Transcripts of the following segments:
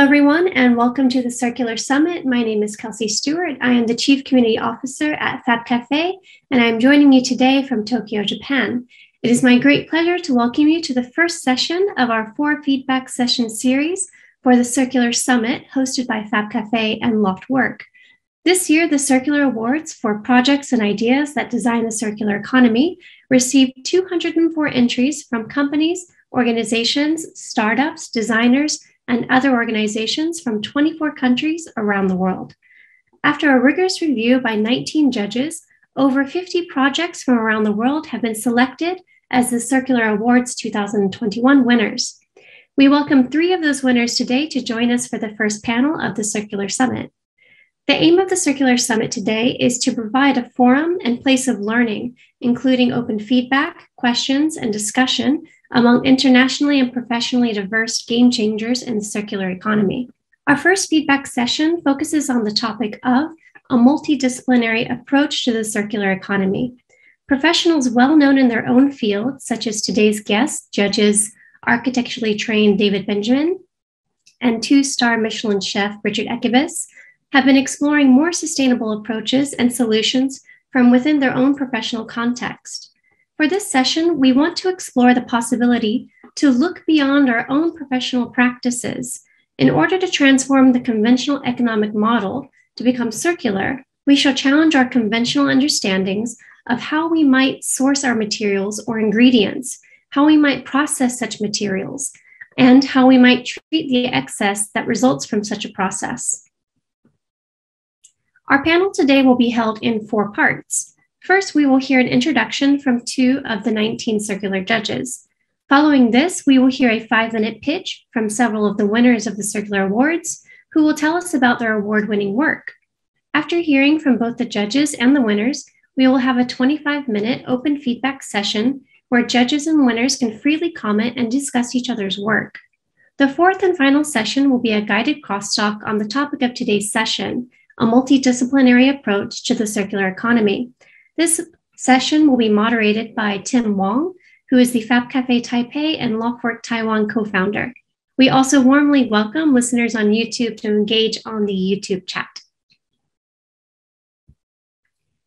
Hello, everyone, and welcome to the crQlr Summit. My name is Kelsie Stewart. I am the Chief Community Officer at FabCafe, and I'm joining you today from Tokyo, Japan. It is my great pleasure to welcome you to the first session of our four feedback session series for the crQlr Summit hosted by FabCafe and Loftwork. This year, the crQlr Awards for projects and ideas that design the circular economy received 204 entries from companies, organizations, startups, designers, and other organizations from 24 countries around the world. After a rigorous review by 19 judges, over 50 projects from around the world have been selected as the crQlr Awards 2021 winners. We welcome three of those winners today to join us for the first panel of the crQlr Summit. The aim of the crQlr Summit today is to provide a forum and place of learning, including open feedback, questions, and discussion among internationally and professionally diverse game changers in the circular economy. Our first feedback session focuses on the topic of a multidisciplinary approach to the circular economy. Professionals well known in their own field, such as today's guests, judges architecturally trained David Benjamin and two star Michelin chef Richard Ekkebus, have been exploring more sustainable approaches and solutions from within their own professional context. For this session, we want to explore the possibility to look beyond our own professional practices. In order to transform the conventional economic model to become circular, we shall challenge our conventional understandings of how we might source our materials or ingredients, how we might process such materials, and how we might treat the excess that results from such a process. Our panel today will be held in four parts. First, we will hear an introduction from two of the 19 circular judges. Following this, we will hear a five minute pitch from several of the winners of the crQlr Awards, who will tell us about their award winning work. After hearing from both the judges and the winners, we will have a 25 minute open feedback session where judges and winners can freely comment and discuss each other's work. The fourth and final session will be a guided crosstalk on the topic of today's session, a multidisciplinary approach to the circular economy. This session will be moderated by Tim Wong, who is the FabCafe Taipei and Loftwork Taiwan co founder. We also warmly welcome listeners on YouTube to engage on the YouTube chat.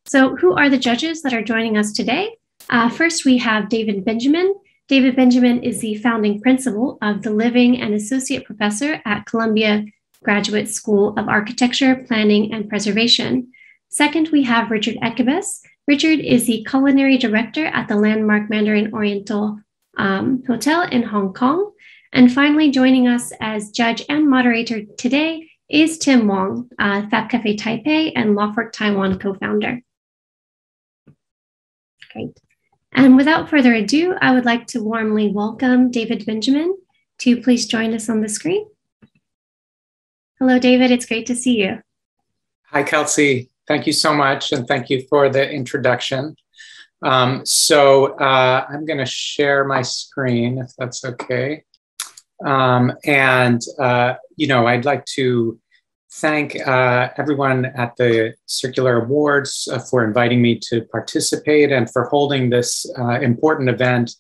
So, who are the judges that are joining us today? Uh, first, we have David Benjamin. David Benjamin is the founding principal of the Living and Associate Professor at Columbia Graduate School of Architecture, Planning, and Preservation. Second, we have Richard Ekkebus. Richard is the culinary director at the landmark Mandarin Oriental um, Hotel in Hong Kong. And finally, joining us as judge and moderator today is Tim Wong, uh, FabCafe Taipei and Loftwork Taiwan co founder. Great. And without further ado, I would like to warmly welcome David Benjamin to please join us on the screen. Hello, David. It's great to see you. Hi, Kelsie. Thank you so much, and thank you for the introduction. Um, so uh, I'm going to share my screen, if that's okay. Um, and, uh, you know, I'd like to thank uh, everyone at the crQlr Awards uh, for inviting me to participate and for holding this uh, important event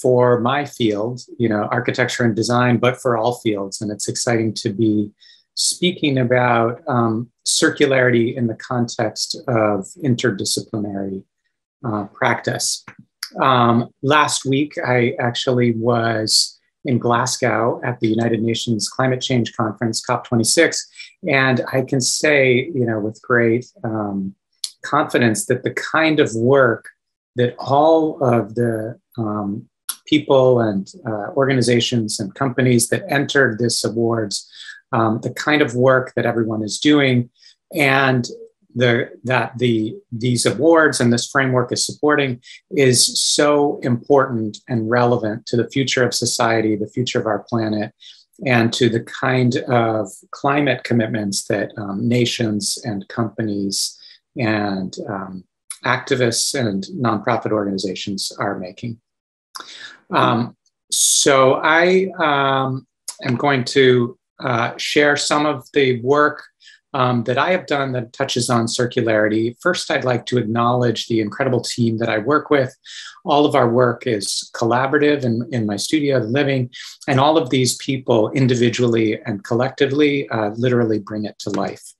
for my field, you know, architecture and design, but for all fields. And it's exciting to be speaking about um, circularity in the context of interdisciplinary uh, practice. Um, last week, I actually was in Glasgow at the United Nations Climate Change Conference, COP26, and I can say, you know, with great um, confidence that the kind of work that all of the um, people and uh, organizations and companies that entered this awards um, the kind of work that everyone is doing, and the, that the these awards and this framework is supporting is so important and relevant to the future of society, the future of our planet, and to the kind of climate commitments that um, nations and companies and um, activists and nonprofit organizations are making. Um, so I um, am going to uh, share some of the work um, that I have done that touches on circularity. First, I'd like to acknowledge the incredible team that I work with. All of our work is collaborative in, in my studio, living, and all of these people individually and collectively uh, literally bring it to life.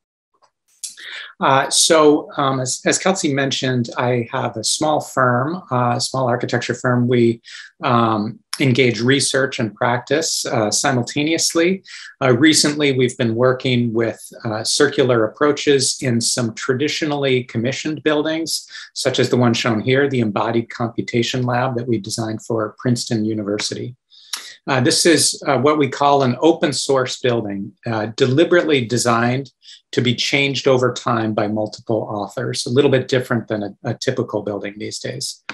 Uh, so, um, as, as, Kelsie mentioned, I have a small firm, a uh, small architecture firm. We um, engage research and practice uh, simultaneously. Uh, recently, we've been working with uh, circular approaches in some traditionally commissioned buildings, such as the one shown here, the Embodied Computation Lab that we designed for Princeton University. Uh, this is uh, what we call an open source building, uh, deliberately designed to be changed over time by multiple authors, a little bit different than a, a typical building these days.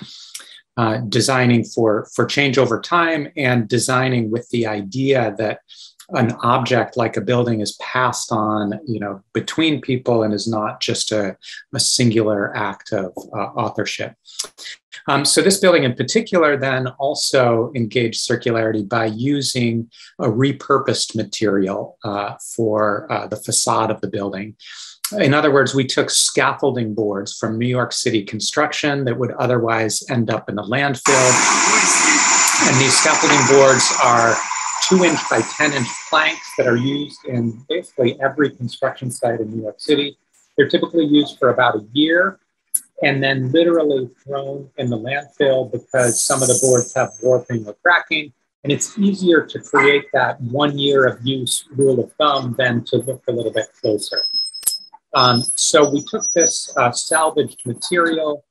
Uh, designing for, for change over time and designing with the idea that an object like a building is passed on you know between people and is not just a, a singular act of uh, authorship um, so this building in particular then also engaged circularity by using a repurposed material uh, for uh, the facade of the building in other words, we took scaffolding boards from New York City construction that would otherwise end up in the landfill. And these scaffolding boards are two inch by 10 inch planks that are used in basically every construction site in New York City. They're typically used for about a year and then literally thrown in the landfill because some of the boards have warping or cracking. And it's easier to create that one year of use rule of thumb than to look a little bit closer. Um, so we took this uh, salvaged material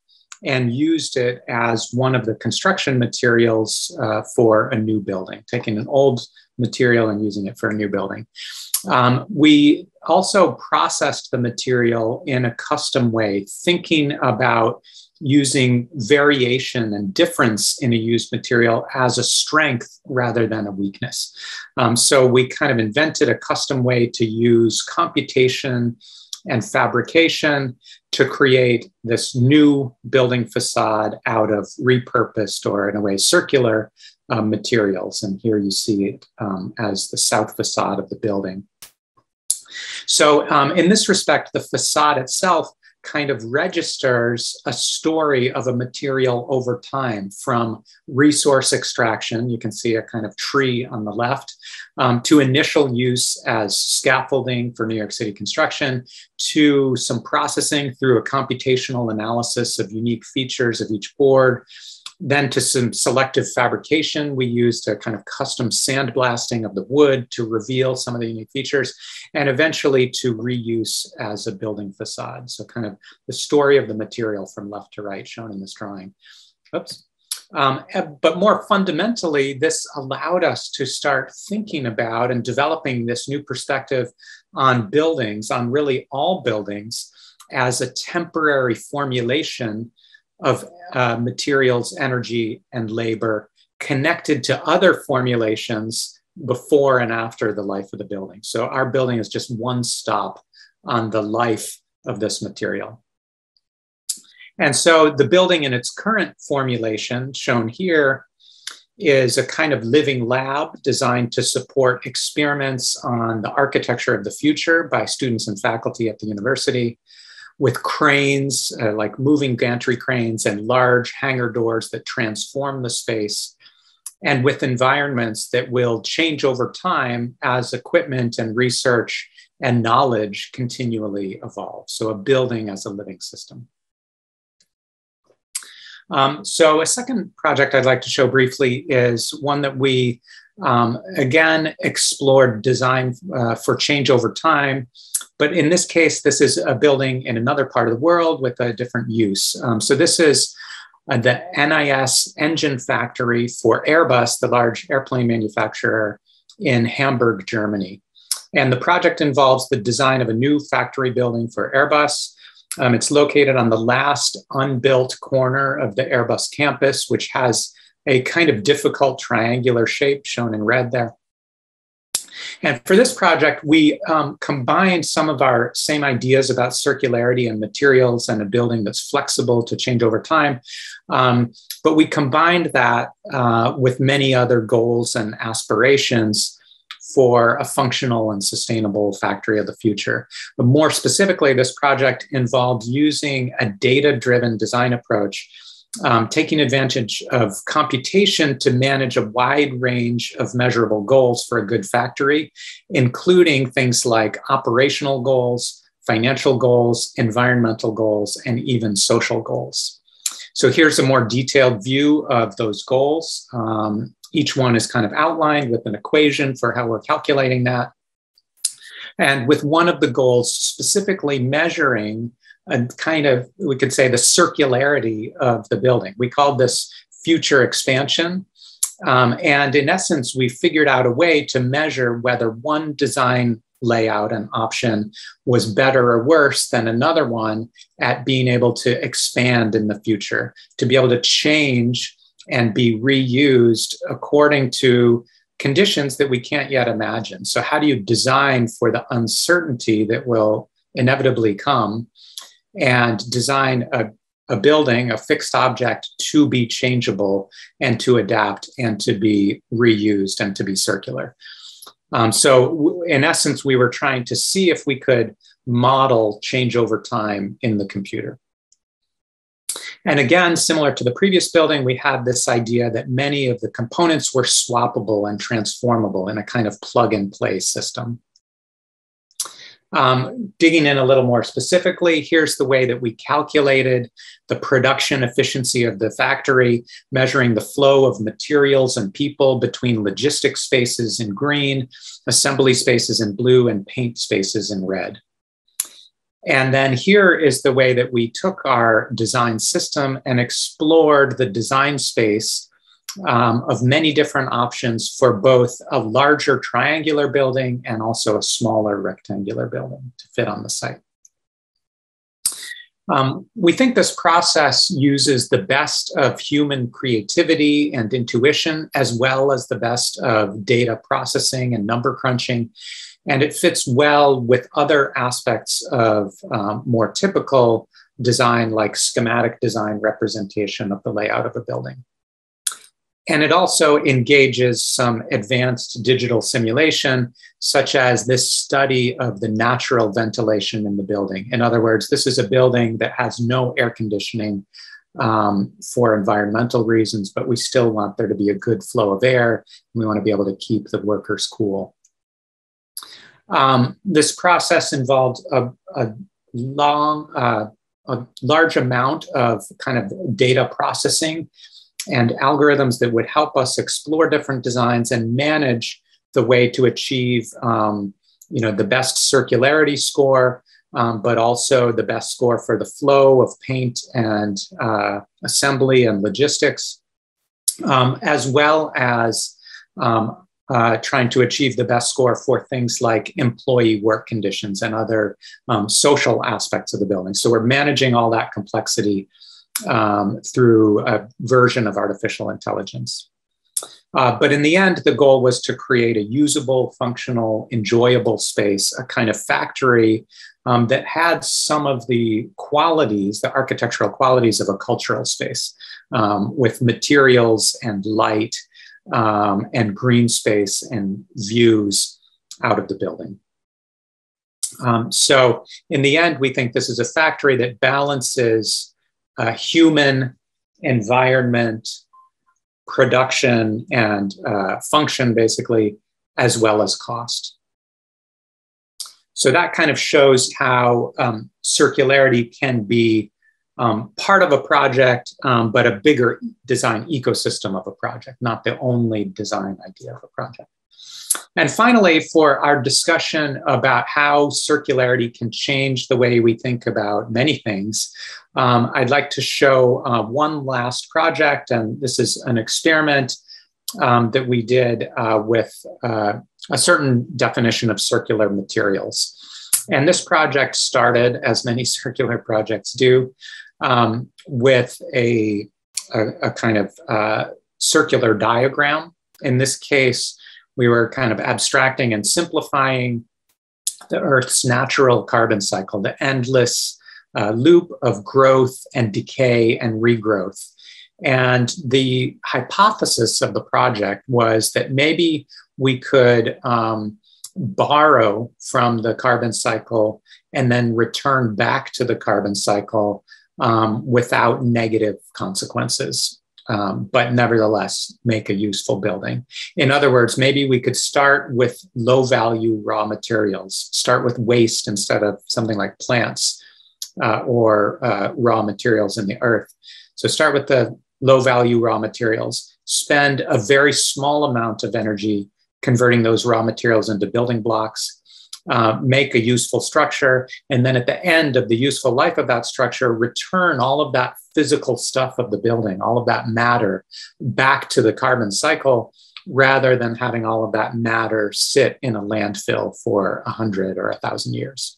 and used it as one of the construction materials uh, for a new building, taking an old material and using it for a new building. Um, we also processed the material in a custom way, thinking about using variation and difference in a used material as a strength rather than a weakness. Um, so we kind of invented a custom way to use computation and fabrication to create this new building facade out of repurposed or, in a way, circular uh, materials. And here you see it um, as the south facade of the building. So, um, in this respect, the facade itself kind of registers a story of a material over time from resource extraction, you can see a kind of tree on the left, um, to initial use as scaffolding for New York City construction, to some processing through a computational analysis of unique features of each board, then to some selective fabrication, we used a kind of custom sandblasting of the wood to reveal some of the unique features, and eventually to reuse as a building facade. So kind of the story of the material from left to right shown in this drawing. Oops. Um, but more fundamentally, this allowed us to start thinking about and developing this new perspective on buildings, on really all buildings, as a temporary formulation of uh, materials, energy, and labor connected to other formulations before and after the life of the building. So our building is just one stop on the life of this material. And so the building in its current formulation, shown here, is a kind of living lab designed to support experiments on the architecture of the future by students and faculty at the university with cranes, uh, like moving gantry cranes and large hangar doors that transform the space, and with environments that will change over time as equipment and research and knowledge continually evolve. So, a building as a living system. Um, so, a second project I'd like to show briefly is one that we um, again explored design uh, for change over time but in this case, this is a building in another part of the world with a different use. Um, so this is uh, the NIS engine factory for Airbus, the large airplane manufacturer in Hamburg, Germany. And the project involves the design of a new factory building for Airbus. Um, it's located on the last unbuilt corner of the Airbus campus, which has a kind of difficult triangular shape shown in red there. And for this project, we um, combined some of our same ideas about circularity and materials and a building that's flexible to change over time. Um, but we combined that uh, with many other goals and aspirations for a functional and sustainable factory of the future. But more specifically, this project involved using a data driven design approach, um, taking advantage of computation to manage a wide range of measurable goals for a good factory, including things like operational goals, financial goals, environmental goals, and even social goals. So here's a more detailed view of those goals. Um, each one is kind of outlined with an equation for how we're calculating that. And with one of the goals specifically measuring a kind of, we could say, the circularity of the building. We called this future expansion. Um, and in essence, we figured out a way to measure whether one design layout and option was better or worse than another one at being able to expand in the future, to be able to change and be reused according to conditions that we can't yet imagine. So, how do you design for the uncertainty that will inevitably come and design a, a building, a fixed object to be changeable and to adapt and to be reused and to be circular? Um, so, in essence, we were trying to see if we could model change over time in the computer. And again, similar to the previous building, we had this idea that many of the components were swappable and transformable in a kind of plug and play system. Um, digging in a little more specifically, here's the way that we calculated the production efficiency of the factory, measuring the flow of materials and people between logistic spaces in green, assembly spaces in blue, and paint spaces in red. And then here is the way that we took our design system and explored the design space um, of many different options for both a larger triangular building and also a smaller rectangular building to fit on the site. Um, we think this process uses the best of human creativity and intuition, as well as the best of data processing and number crunching and it fits well with other aspects of um, more typical design, like schematic design representation of the layout of a building. And it also engages some advanced digital simulation, such as this study of the natural ventilation in the building. In other words, this is a building that has no air conditioning um, for environmental reasons, but we still want there to be a good flow of air. We want to be able to keep the workers cool. Um, this process involved a, a long, uh, a large amount of kind of data processing and algorithms that would help us explore different designs and manage the way to achieve, um, you know, the best circularity score, um, but also the best score for the flow of paint and uh, assembly and logistics, um, as well as um, uh, trying to achieve the best score for things like employee work conditions and other um, social aspects of the building. So we're managing all that complexity um, through a version of artificial intelligence. Uh, but in the end, the goal was to create a usable, functional, enjoyable space, a kind of factory um, that had some of the qualities, the architectural qualities of a cultural space, um, with materials and light um, and green space and views out of the building. Um, so, in the end, we think this is a factory that balances uh, human, environment, production, and uh, function basically, as well as cost. So, that kind of shows how um, circularity can be um, part of a project, um, but a bigger design ecosystem of a project, not the only design idea of a project. And finally, for our discussion about how circularity can change the way we think about many things, um, I'd like to show uh, one last project, and this is an experiment um, that we did uh, with uh, a certain definition of circular materials. And this project started, as many circular projects do, um, with a, a, a, kind of uh, circular diagram. In this case, we were kind of abstracting and simplifying the Earth's natural carbon cycle, the endless uh, loop of growth and decay and regrowth. And the hypothesis of the project was that maybe we could um, borrow from the carbon cycle and then return back to the carbon cycle um, without negative consequences, um, but nevertheless make a useful building. In other words, maybe we could start with low value raw materials, start with waste instead of something like plants uh, or uh, raw materials in the earth. So start with the low value raw materials, spend a very small amount of energy converting those raw materials into building blocks, uh, make a useful structure, and then at the end of the useful life of that structure, return all of that physical stuff of the building, all of that matter back to the carbon cycle rather than having all of that matter sit in a landfill for 100 or 1,000 years.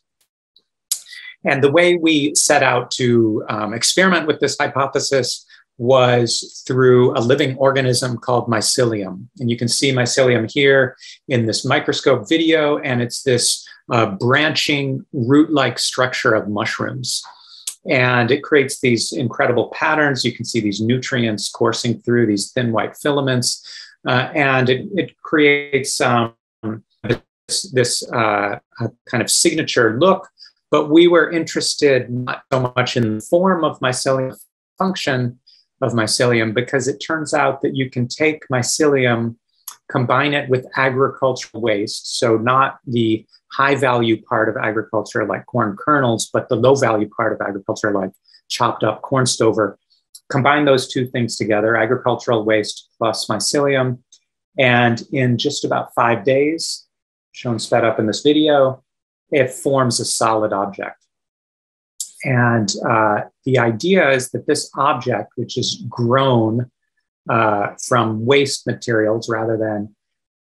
And the way we set out to um, experiment with this hypothesis was through a living organism called mycelium. And you can see mycelium here in this microscope video, and it's this uh, branching root like structure of mushrooms. And it creates these incredible patterns. You can see these nutrients coursing through these thin white filaments. Uh, and it, it creates um, this, this uh, kind of signature look. But we were interested not so much in the form of mycelium function, of mycelium because it turns out that you can take mycelium, combine it with agricultural waste. So, not the high value part of agriculture like corn kernels, but the low value part of agriculture like chopped up corn stover. Combine those two things together agricultural waste plus mycelium. And in just about five days, shown sped up in this video, it forms a solid object. And uh, the idea is that this object, which is grown uh, from waste materials rather than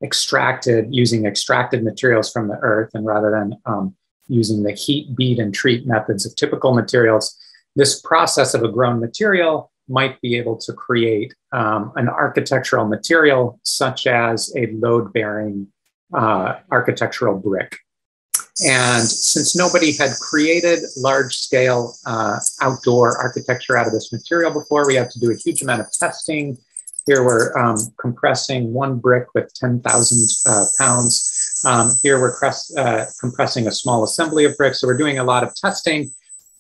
extracted using extracted materials from the earth and rather than um, using the heat, beat, and treat methods of typical materials, this process of a grown material might be able to create um, an architectural material such as a load bearing uh, architectural brick. And since nobody had created large scale uh, outdoor architecture out of this material before, we had to do a huge amount of testing. Here we're um, compressing one brick with 10,000 uh, pounds. Um, here we're uh, compressing a small assembly of bricks. So we're doing a lot of testing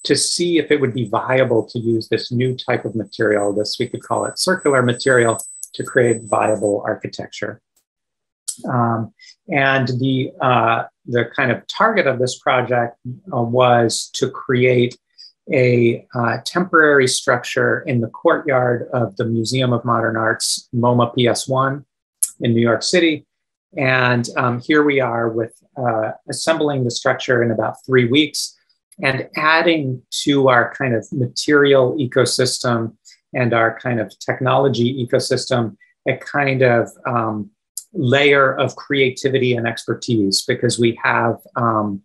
to see if it would be viable to use this new type of material, this we could call it circular material, to create viable architecture. Um, and the, uh, the kind of target of this project uh, was to create a uh, temporary structure in the courtyard of the Museum of Modern Art's MoMA PS1 in New York City. And um, here we are with uh, assembling the structure in about three weeks and adding to our kind of material ecosystem and our kind of technology ecosystem a kind of um, layer of creativity and expertise because we have um,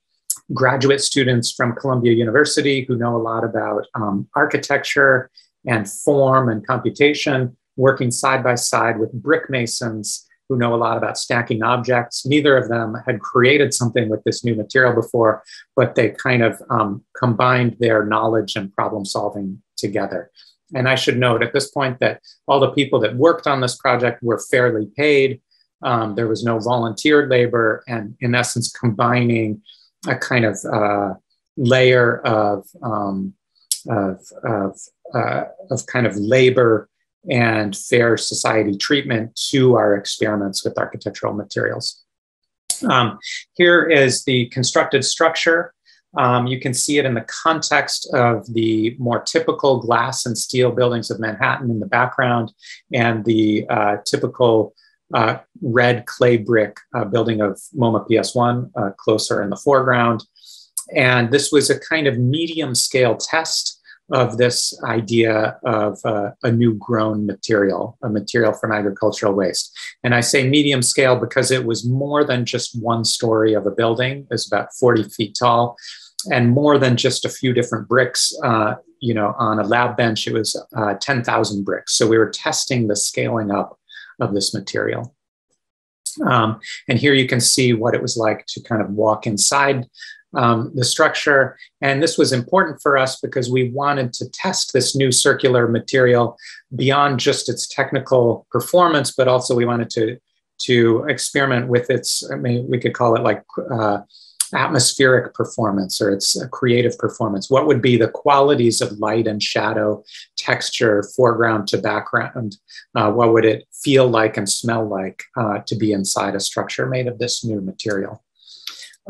graduate students from Columbia University who know a lot about um, architecture and form and computation, working side by side with brick masons who know a lot about stacking objects. Neither of them had created something with this new material before, but they kind of um, combined their knowledge and problem solving together. And I should note at this point that all the people that worked on this project were fairly paid. Um, there was no volunteer labor, and in essence, combining a kind of uh, layer of um, of of, uh, of kind of labor and fair society treatment to our experiments with architectural materials. Um, here is the constructed structure. Um, you can see it in the context of the more typical glass and steel buildings of Manhattan in the background and the uh, typical uh, red clay brick uh, building of MoMA PS1 uh, closer in the foreground. And this was a kind of medium scale test of this idea of uh, a new grown material, a material from agricultural waste. And I say medium scale because it was more than just one story of a building, it was about 40 feet tall. And more than just a few different bricks, uh, you know, on a lab bench, it was uh, 10,000 bricks. So we were testing the scaling up of this material. Um, and here you can see what it was like to kind of walk inside um, the structure. And this was important for us because we wanted to test this new circular material beyond just its technical performance, but also we wanted to, to experiment with its, I mean, we could call it like uh, atmospheric performance or its creative performance. What would be the qualities of light and shadow, texture, foreground to background? Uh, what would it feel like and smell like uh, to be inside a structure made of this new material?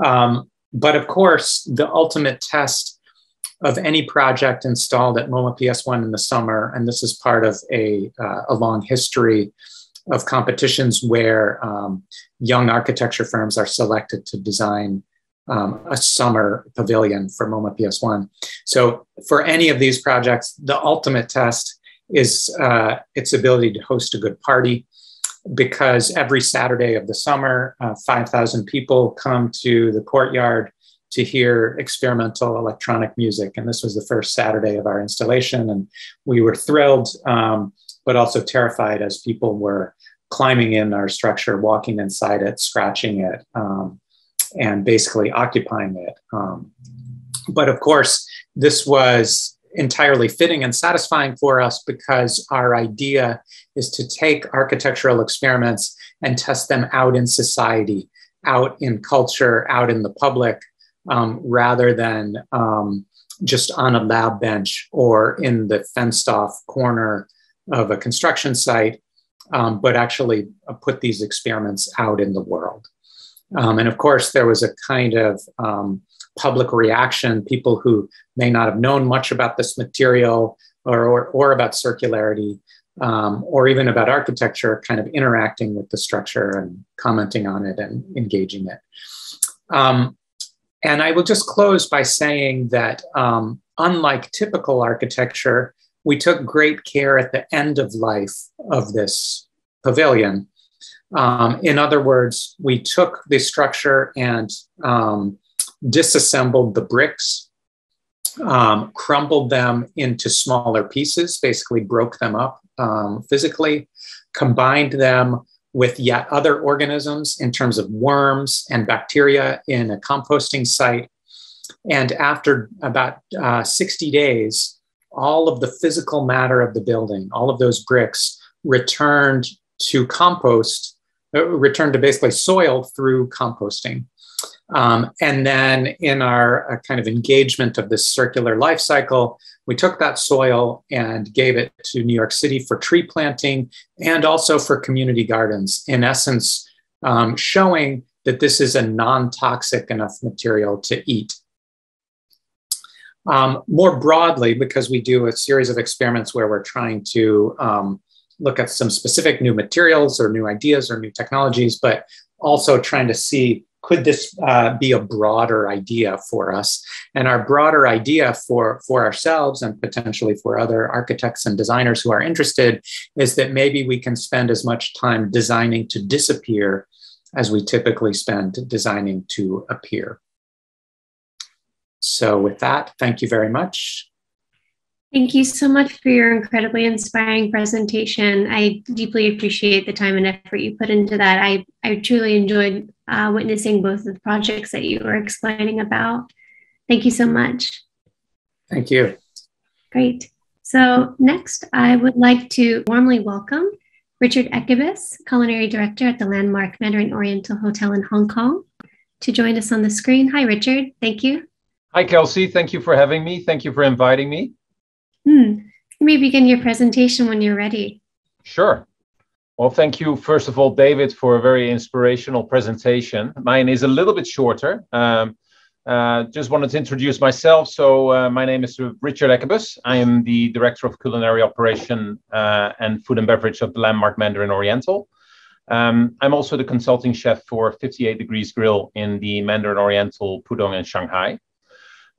Um, but of course, the ultimate test of any project installed at MoMA PS1 in the summer, and this is part of a, uh, a long history of competitions where um, young architecture firms are selected to design um, a summer pavilion for MoMA PS1. So for any of these projects, the ultimate test is uh, its ability to host a good party because every Saturday of the summer, uh, 5,000 people come to the courtyard to hear experimental electronic music. And this was the first Saturday of our installation. And we were thrilled, um, but also terrified as people were climbing in our structure, walking inside it, scratching it, um, and basically occupying it. Um, but of course, this was entirely fitting and satisfying for us because our idea is to take architectural experiments and test them out in society, out in culture, out in the public, um, rather than um, just on a lab bench or in the fenced off corner of a construction site, um, but actually put these experiments out in the world. Um, and of course, there was a kind of um, public reaction, people who may not have known much about this material or, or, or about circularity um, or even about architecture, kind of interacting with the structure and commenting on it and engaging it. Um, and I will just close by saying that um, unlike typical architecture, we took great care at the end of life of this pavilion. Um, in other words, we took the structure and um, disassembled the bricks, um, crumbled them into smaller pieces, basically broke them up um, physically, combined them with yet other organisms in terms of worms and bacteria in a composting site. And after about uh, 60 days, all of the physical matter of the building, all of those bricks returned to compost, uh, returned to basically soil through composting. Um, and then in our uh, kind of engagement of this circular life cycle, we took that soil and gave it to New York City for tree planting and also for community gardens, in essence, um, showing that this is a non toxic enough material to eat. Um, more broadly, because we do a series of experiments where we're trying to um, look at some specific new materials or new ideas or new technologies, but also trying to see could this uh, be a broader idea for us? And our broader idea for, for ourselves and potentially for other architects and designers who are interested is that maybe we can spend as much time designing to disappear as we typically spend designing to appear. So, with that, thank you very much. Thank you so much for your incredibly inspiring presentation. I deeply appreciate the time and effort you put into that. I, I truly enjoyed uh, witnessing both of the projects that you were explaining about. Thank you so much. Thank you. Great. So next, I would like to warmly welcome Richard Ekkebus, Culinary Director at the landmark Mandarin Oriental Hotel in Hong Kong, to join us on the screen. Hi, Richard. Thank you. Hi, Kelsie. Thank you for having me. Thank you for inviting me. Hmm. You may begin your presentation when you're ready. Sure. Well, thank you, first of all, David, for a very inspirational presentation. Mine is a little bit shorter. Um, uh, just wanted to introduce myself. So, uh, my name is Richard Ekkebus. I am the Director of Culinary Operation uh, and Food and Beverage of the Landmark Mandarin Oriental. Um, I'm also the consulting chef for 58 Degrees Grill in the Mandarin Oriental Pudong in Shanghai.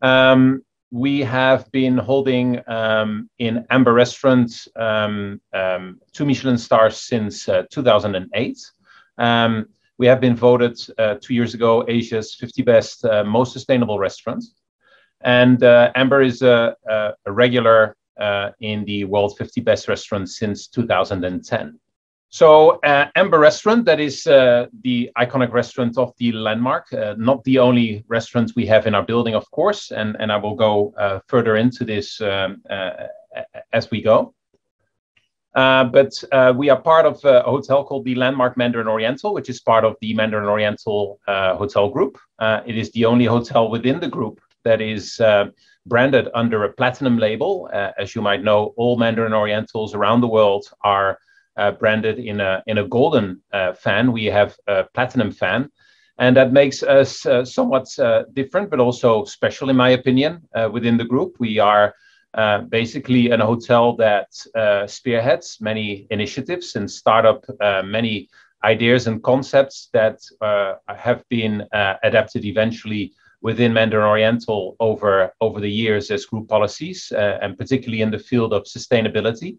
Um, we have been holding um, in Amber Restaurant um, um, two Michelin stars since uh, 2008. Um, we have been voted uh, two years ago Asia's 50 best uh, most sustainable restaurants. And uh, Amber is a, a regular uh, in the world 50 best restaurants since 2010. So uh, Amber Restaurant, that is uh, the iconic restaurant of the landmark, uh, not the only restaurant we have in our building, of course, and, and I will go uh, further into this um, uh, as we go. Uh, but we are part of a hotel called the Landmark Mandarin Oriental, which is part of the Mandarin Oriental Hotel Group. it is the only hotel within the group that is branded under a platinum label. as you might know, all Mandarin Orientals around the world are branded in a in a golden uh, fan. We have a platinum fan, and that makes us uh, somewhat uh, different, but also special, in my opinion, uh, within the group. We are uh, basically an hotel that spearheads many initiatives and start up many ideas and concepts that have been adapted eventually within Mandarin Oriental over over the years as group policies, and particularly in the field of sustainability.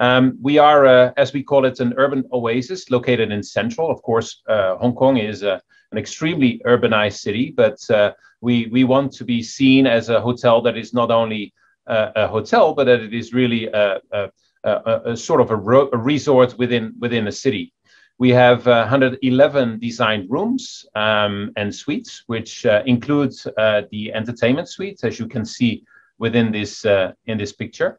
Um, we are, uh, as we call it, an urban oasis located in central. Of course, uh, Hong Kong is uh, an extremely urbanized city, but uh, we, we want to be seen as a hotel that is not only uh, a hotel, but that it is really a, a, a, a sort of a, ro- resort within, within a city. We have 111 designed rooms um, and suites, which includes the entertainment suite, as you can see within this, in this picture.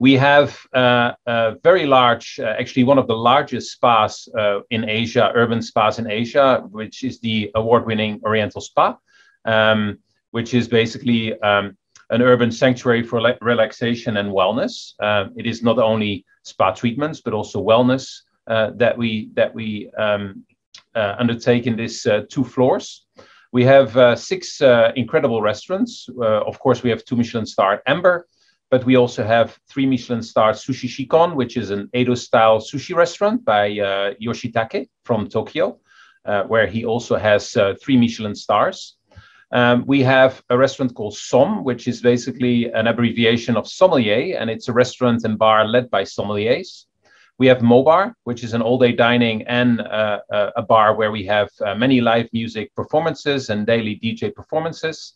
We have uh, a very large, uh, actually one of the largest spas uh, in Asia, urban spas in Asia, which is the award-winning Oriental Spa, um, which is basically um, an urban sanctuary for relaxation and wellness. Uh, it is not only spa treatments, but also wellness uh, that we that we um, uh, undertake in these two floors. We have six incredible restaurants. of course, we have two Michelin starred Amber, but we also have three Michelin star Sushi Shikon, which is an Edo style sushi restaurant by uh, Yoshitake from Tokyo, uh, where he also has uh, three Michelin stars. Um, we have a restaurant called Som, which is basically an abbreviation of sommelier, and it's a restaurant and bar led by sommeliers. We have Mobar, which is an all day dining and uh, uh, a bar where we have uh, many live music performances and daily DJ performances.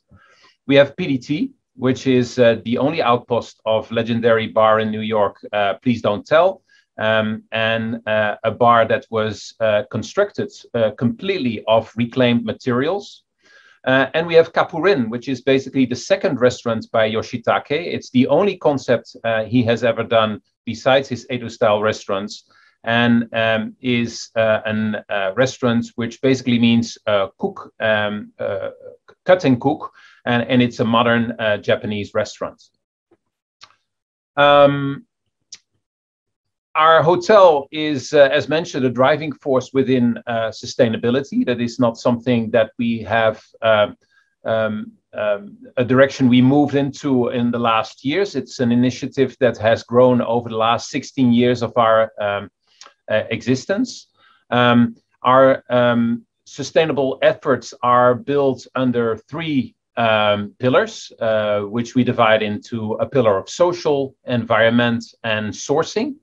We have PDT, which is uh, the only outpost of legendary bar in New York, uh, Please Don't Tell, um, and uh, a bar that was uh, constructed uh, completely of reclaimed materials. Uh, and we have Kappo Rin, which is basically the second restaurant by Yoshitake. It's the only concept he has ever done besides his Edo-style restaurants, and um, is a restaurant which basically means cook, um, cut and cook, and, and it's a modern uh, Japanese restaurant. Um, our hotel is, uh, as mentioned, a driving force within uh, sustainability. That is not something that we have um, um, um, a direction we moved into in the last years. It's an initiative that has grown over the last 16 years of our um, uh, existence. Um, our um, sustainable efforts are built under three um, pillars, uh, which we divide into a pillar of social, environment, and sourcing.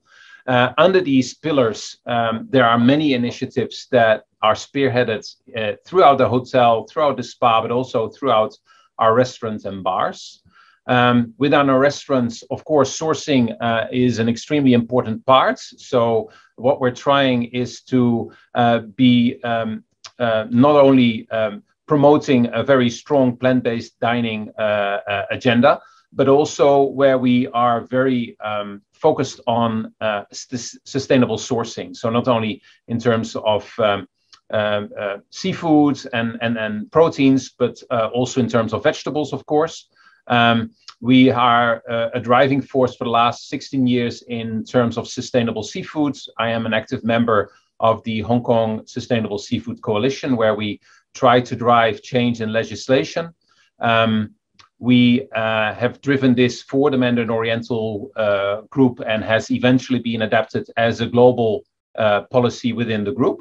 Uh, under these pillars, um, there are many initiatives that are spearheaded uh, throughout the hotel, throughout the spa, but also throughout our restaurants and bars. Um, within our restaurants, of course, sourcing uh, is an extremely important part. So, what we're trying is to uh, be um, uh, not only um, promoting a very strong plant-based dining uh, uh, agenda, but also where we are very um, focused on uh, sustainable sourcing. So not only in terms of um, um, uh, seafoods and, and, and proteins, but uh, also in terms of vegetables, of course. Um, we are uh, a driving force for the last 16 years in terms of sustainable seafoods. I am an active member of the Hong Kong Sustainable Seafood Coalition, where we try to drive change in legislation. Um, we uh, have driven this for the Mandarin Oriental uh, group and has eventually been adapted as a global uh, policy within the group.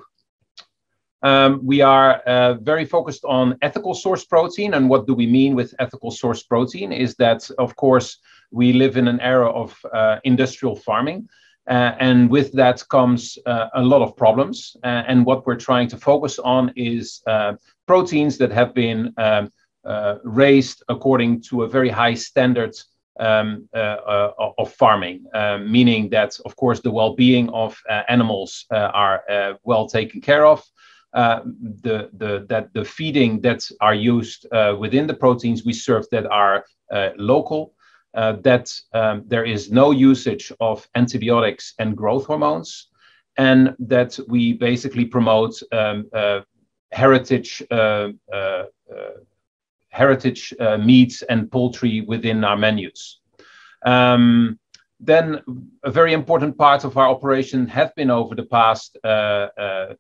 Um, we are uh, very focused on ethical source protein. And what do we mean with ethical source protein? Is that, of course, we live in an era of uh, industrial farming. Uh, and with that comes uh, a lot of problems. Uh, and what we're trying to focus on is uh, proteins that have been um, uh, raised according to a very high standard um, uh, of farming, meaning that, of course, the well-being of uh, animals are well taken care of. the, the, that the feeding that are used within the proteins we serve that are local, that um, there is no usage of antibiotics and growth hormones, and that we basically promote um, heritage uh, uh, heritage uh, meats and poultry within our menus. Um, then a very important part of our operation have been over the past uh, uh,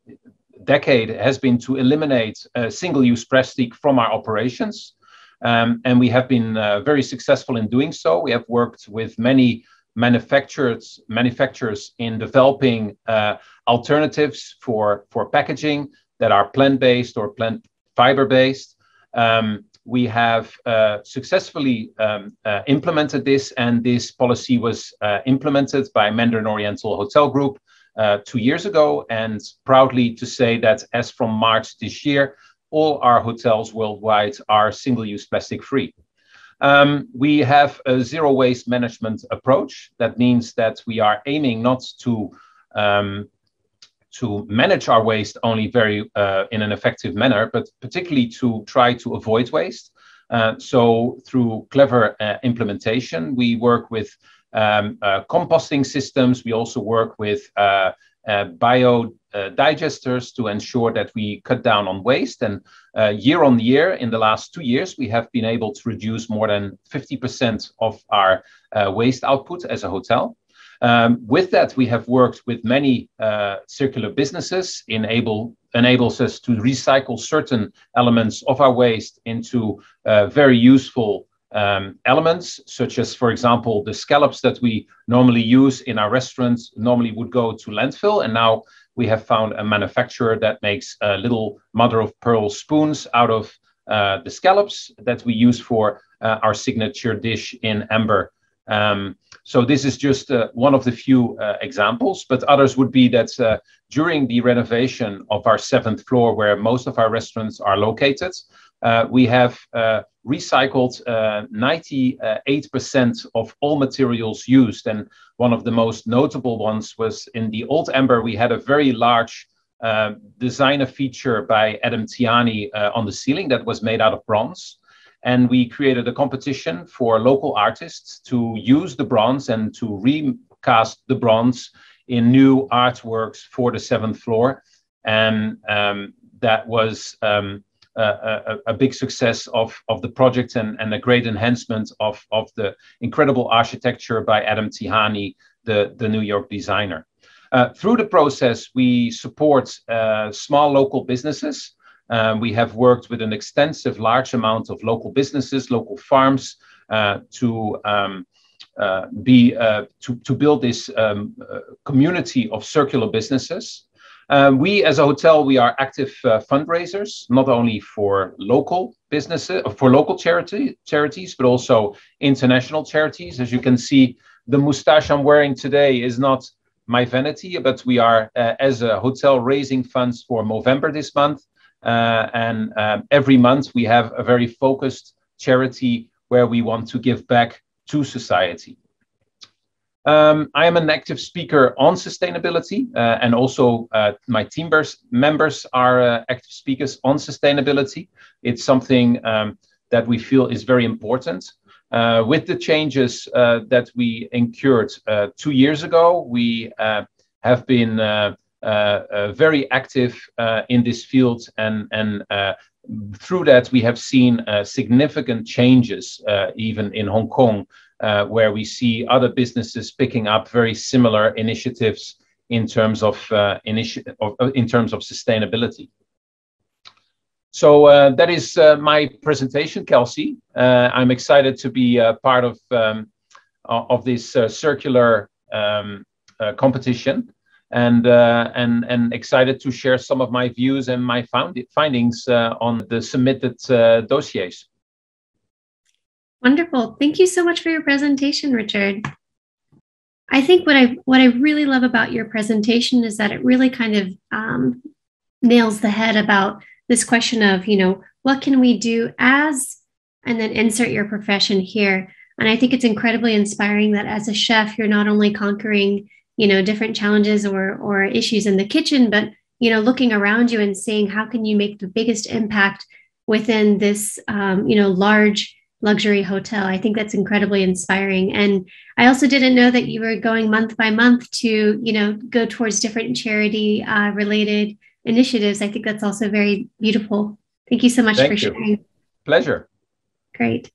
decade has been to eliminate uh, single-use plastic from our operations. Um, and we have been uh, very successful in doing so. We have worked with many manufacturers manufacturers in developing uh, alternatives for for packaging that are plant-based or plant fiber-based. Um, we have uh, successfully um, uh, implemented this, and this policy was uh, implemented by Mandarin Oriental Hotel Group uh, two years ago. And proudly to say that as from March this year, all our hotels worldwide are single use plastic free. Um, we have a zero waste management approach. That means that we are aiming not to um, to manage our waste only very uh, in an effective manner, but particularly to try to avoid waste. Uh, so through clever uh, implementation, we work with um, uh, composting systems. We also work with uh, uh, digesters to ensure that we cut down on waste. And year on year, in the last two years, we have been able to reduce more than 50% of our waste output as a hotel. Um, with that, we have worked with many uh, circular businesses, enable enables us to recycle certain elements of our waste into uh, very useful um, elements, such as, for example, the scallops that we normally use in our restaurants normally would go to landfill. And now we have found a manufacturer that makes uh, little mother of pearl spoons out of uh, the scallops that we use for uh, our signature dish in amber. Um, so this is just uh, one of the few uh, examples, but others would be that during the renovation of our seventh floor, where most of our restaurants are located, we have uh, recycled 98% uh, of all materials used. And one of the most notable ones was in the Old Amber, we had a very large designer feature by Adam Tihany on the ceiling that was made out of bronze. And we created a competition for local artists to use the bronze and to recast the bronze in new artworks for the seventh floor. And um, that was um, a, big success of, of the project and, and a great enhancement of, of the incredible architecture by Adam Tihany, the, the New York designer. Uh, through the process, we support uh, small local businesses um, we have worked with an extensive, large amount of local businesses, local farms uh, to um, uh, be uh, to, to build this um, community of circular businesses. Um, we, as a hotel, we are active uh, fundraisers, not only for local businesses, for local charity charities, but also international charities. As you can see, the moustache I'm wearing today is not my vanity, but we are, uh, as a hotel, raising funds for Movember this month uh, and um, every month we have a very focused charity where we want to give back to society. Um, I am an active speaker on sustainability, uh, and also uh, my team members are uh, active speakers on sustainability. It's something um, that we feel is very important. Uh, with the changes uh, that we incurred two years ago, we have been uh, uh, very active uh, in this field and and through that we have seen significant changes even in Hong Kong where we see other businesses picking up very similar initiatives in terms of, initi- of in terms of sustainability. So uh, that is uh, my presentation, Kelsie. Uh, I'm excited to be part of um, of this circular um, competition and uh, and and excited to share some of my views and my found findings uh, on the submitted uh, dossiers. Wonderful. Thank you so much for your presentation, Richard. I think what I what I really love about your presentation is that it really kind of um, nails the head about this question of you know what can we do as and then insert your profession here And I think it's incredibly inspiring that as a chef, you're not only conquering, you know, different challenges or or issues in the kitchen, but you know, looking around you and seeing how can you make the biggest impact within this, um, you know, large luxury hotel. I think that's incredibly inspiring. And I also didn't know that you were going month by month to, you know, go towards different charity uh, related initiatives. I think that's also very beautiful. Thank you so much Thank for you. sharing. Pleasure. Great.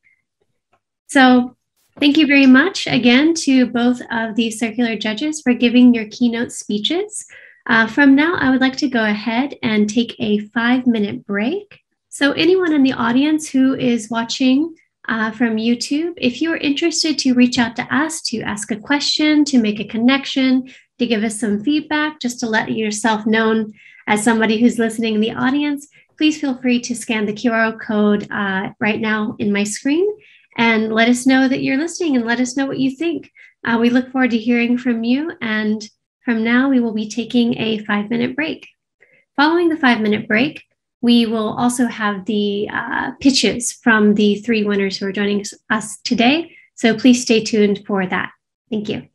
So thank you very much again to both of the circular judges for giving your keynote speeches. Uh, from now, I would like to go ahead and take a five minute break. So anyone in the audience who is watching uh, from YouTube, if you're interested to reach out to us to ask a question, to make a connection, to give us some feedback, just to let yourself known as somebody who's listening in the audience, please feel free to scan the QR code uh, right now in my screen and let us know that you're listening and let us know what you think. Uh, we look forward to hearing from you. And from now, we will be taking a five minute break. Following the five minute break, we will also have the uh, pitches from the three winners who are joining us today. So please stay tuned for that. Thank you.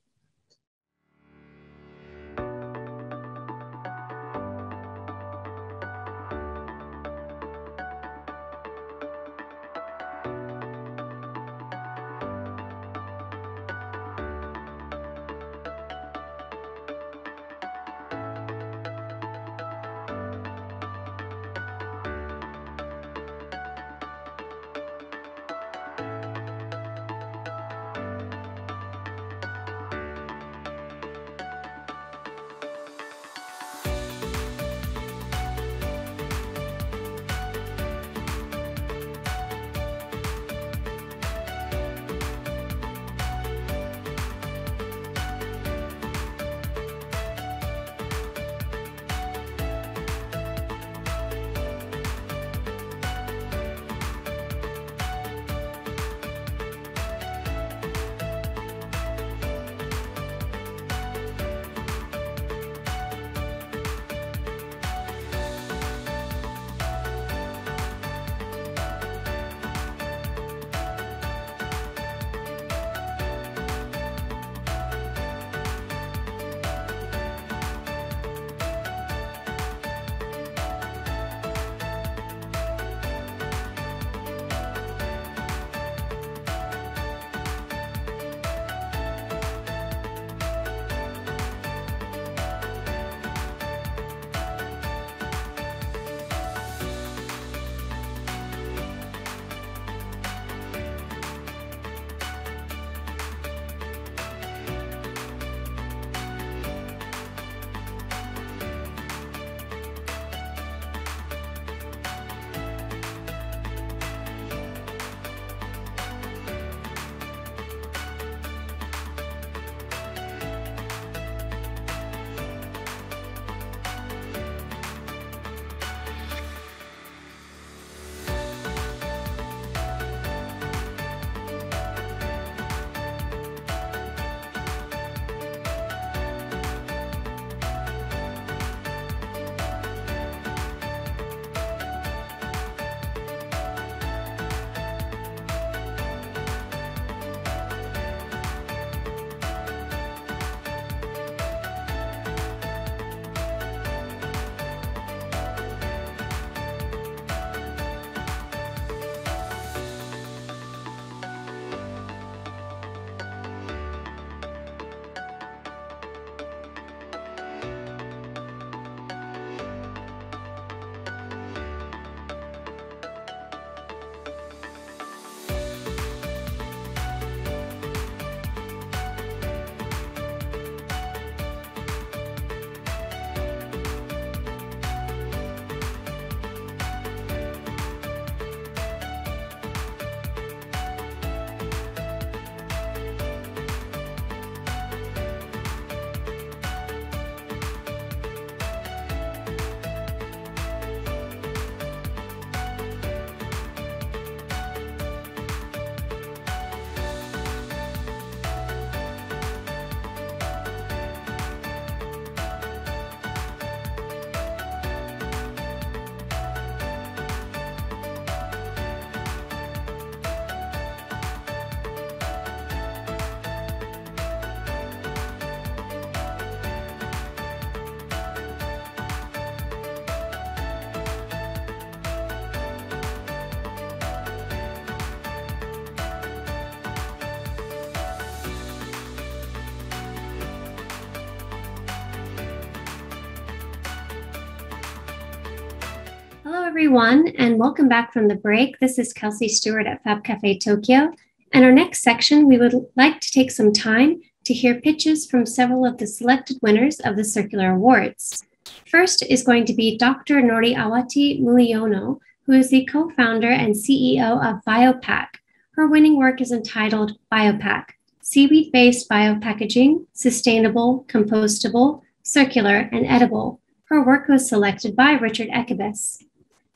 Everyone, and welcome back from the break. This is Kelsie Stewart at FabCafe Tokyo. And our next section, we would like to take some time to hear pitches from several of the selected winners of the crQlr Awards. First is going to be Dr. Noryawati Mulyono, who is the co founder and CEO of Biopac. Her winning work is entitled Biopac Seaweed based biopackaging, sustainable, compostable, circular, and edible. Her work was selected by Richard Ekkebus.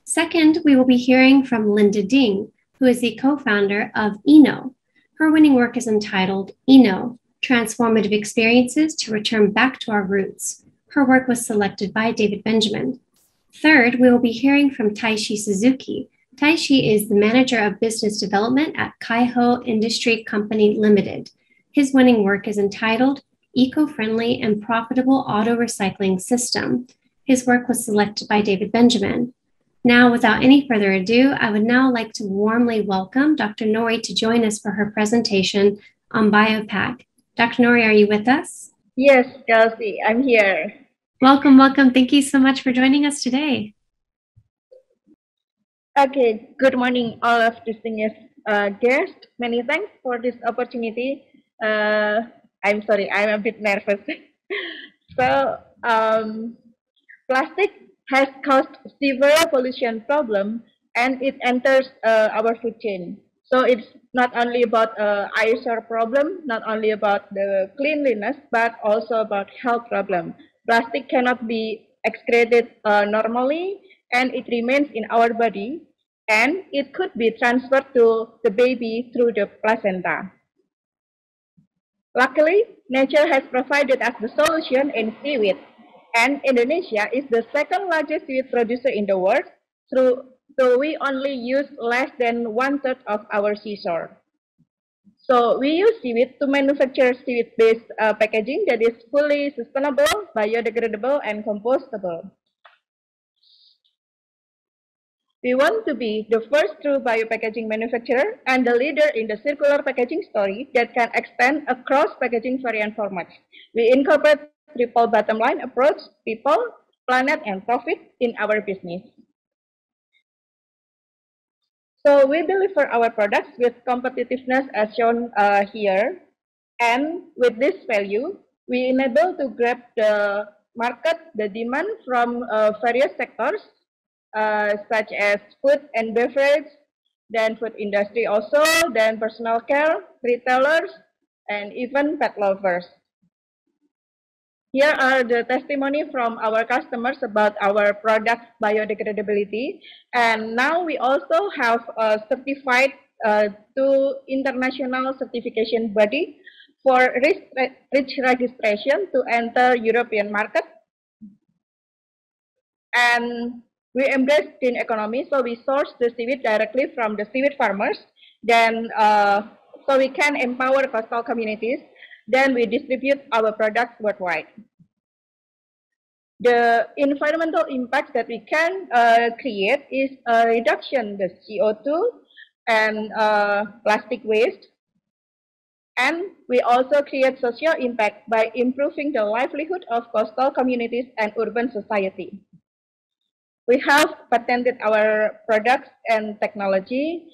Second, we will be hearing from Linda Ding, who is the co founder of INOW. Her winning work is entitled INOW Transformative Experiences to Return Back to Our Roots. Her work was selected by David Benjamin. Third, we will be hearing from Taishi Suzuki. Taishi is the Manager of Business Development at Kaiho Industry Company Limited. His winning work is entitled Eco Friendly and Profitable Auto Recycling System. His work was selected by David Benjamin. Now, without any further ado, I would now like to warmly welcome Dr. Nori to join us for her presentation on Biopac. Dr. Nori, are you with us? Yes, Kelsie, I'm here. Welcome, welcome. Thank you so much for joining us today. Okay, good morning, all of distinguished uh, guests. Many thanks for this opportunity. Uh, I'm sorry, I'm a bit nervous. so, um, plastic has caused severe pollution problem and it enters uh, our food chain. So it's not only about uh, eyesore problem, not only about the cleanliness, but also about health problem. Plastic cannot be excreted uh, normally and it remains in our body and it could be transferred to the baby through the placenta. Luckily, nature has provided us the solution in seaweed and Indonesia is the second largest seaweed producer in the world, through, so we only use less than one third of our seashore. So we use seaweed to manufacture seaweed-based uh, packaging that is fully sustainable, biodegradable, and compostable. We want to be the first true biopackaging manufacturer and the leader in the circular packaging story that can extend across packaging variant formats. We incorporate triple bottom line approach, people, planet, and profit in our business. So we deliver our products with competitiveness as shown uh, here. And with this value, we enable to grab the market, the demand from uh, various sectors, uh, such as food and beverage, then food industry also, then personal care, retailers, and even pet lovers. Here are the testimony from our customers about our product biodegradability. And now we also have a certified uh, to international certification body for REACH registration to enter European market. And we embrace green economy, so we source the seaweed directly from the seaweed farmers. Then, uh, so we can empower coastal communities then we distribute our products worldwide. The environmental impact that we can uh, create is a reduction the CO2 and uh, plastic waste. And we also create social impact by improving the livelihood of coastal communities and urban society. We have patented our products and technology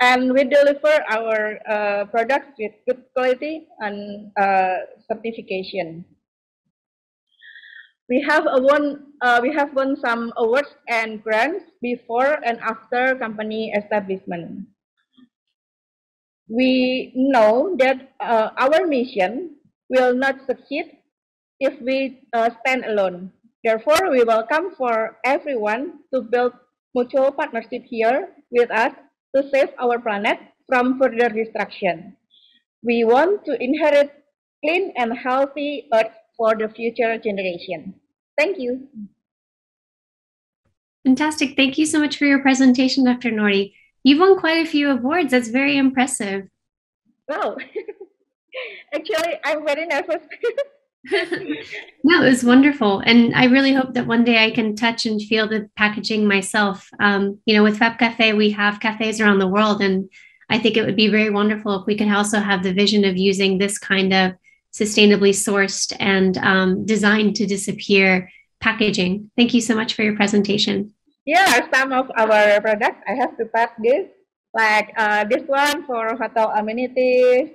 and we deliver our uh, products with good quality and uh, certification. We have won uh, we have won some awards and grants before and after company establishment. We know that uh, our mission will not succeed if we uh, stand alone. Therefore, we welcome for everyone to build mutual partnership here with us to save our planet from further destruction. We want to inherit clean and healthy earth for the future generation. Thank you. Fantastic. Thank you so much for your presentation, Dr. Nori. You've won quite a few awards. That's very impressive. Wow. Actually, I'm very nervous. no, it was wonderful. And I really hope that one day I can touch and feel the packaging myself. Um, you know, with FabCafe, we have cafes around the world. And I think it would be very wonderful if we could also have the vision of using this kind of sustainably sourced and um, designed to disappear packaging. Thank you so much for your presentation. here are some of our products. I have to prepared this, like uh, this one for hotel amenities,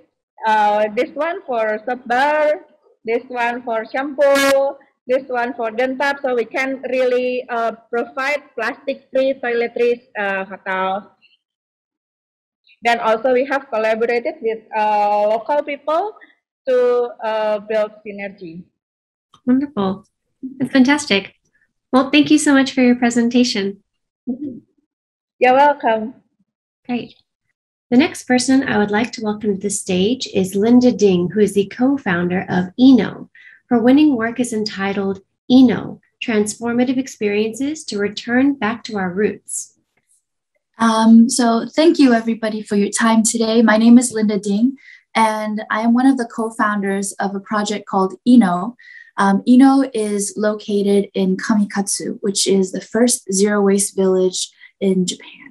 uh, this one for soap bar, this one for shampoo, this one for dental. So we can really uh, provide plastic-free toiletries uh, hotels. Then also we have collaborated with uh, local people to uh, build synergy. Wonderful. That's fantastic. Well, thank you so much for your presentation. You're welcome. Great. The next person I would like to welcome to the stage is Linda Ding, who is the co-founder of INOW. Her winning work is entitled INOW, Transformative Experiences to Return Back to Our Roots. Um, so thank you everybody for your time today. My name is Linda Ding, and I am one of the co-founders of a project called INOW, um, INOW is located in Kamikatsu, which is the first zero waste village in Japan.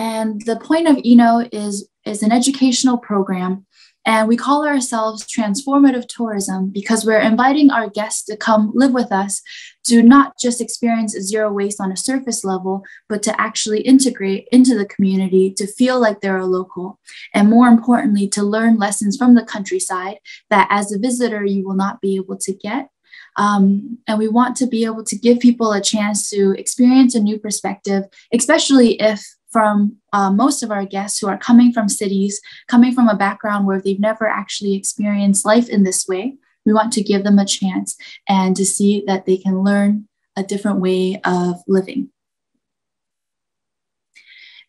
And the point of INOW is, is an educational program and we call ourselves transformative tourism because we're inviting our guests to come live with us to not just experience zero waste on a surface level, but to actually integrate into the community, to feel like they're a local, and more importantly, to learn lessons from the countryside that as a visitor you will not be able to get. Um, and we want to be able to give people a chance to experience a new perspective, especially if from uh, most of our guests who are coming from cities, coming from a background where they've never actually experienced life in this way. We want to give them a chance and to see that they can learn a different way of living.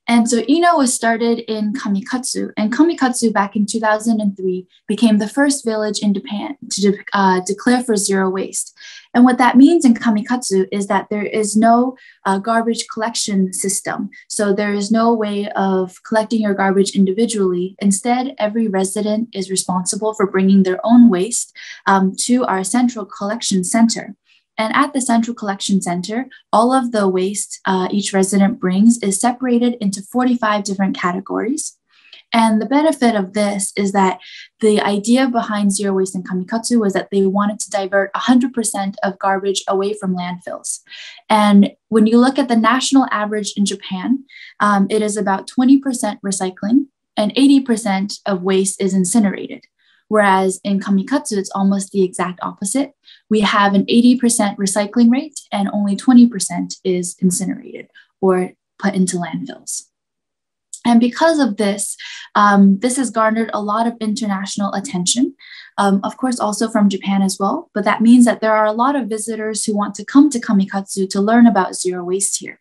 And so INOW was started in Kamikatsu, and Kamikatsu back in 2003 became the first village in Japan to de- uh, declare for zero waste. And what that means in Kamikatsu is that there is no uh, garbage collection system. So there is no way of collecting your garbage individually. Instead, every resident is responsible for bringing their own waste um, to our central collection center. And at the Central Collection Center, all of the waste uh, each resident brings is separated into 45 different categories. And the benefit of this is that the idea behind zero waste in Kamikatsu was that they wanted to divert 100% of garbage away from landfills. And when you look at the national average in Japan, um, it is about 20% recycling and 80% of waste is incinerated. Whereas in Kamikatsu, it's almost the exact opposite. We have an 80% recycling rate and only 20% is incinerated or put into landfills. And because of this, um, this has garnered a lot of international attention, um, of course, also from Japan as well. But that means that there are a lot of visitors who want to come to Kamikatsu to learn about zero waste here.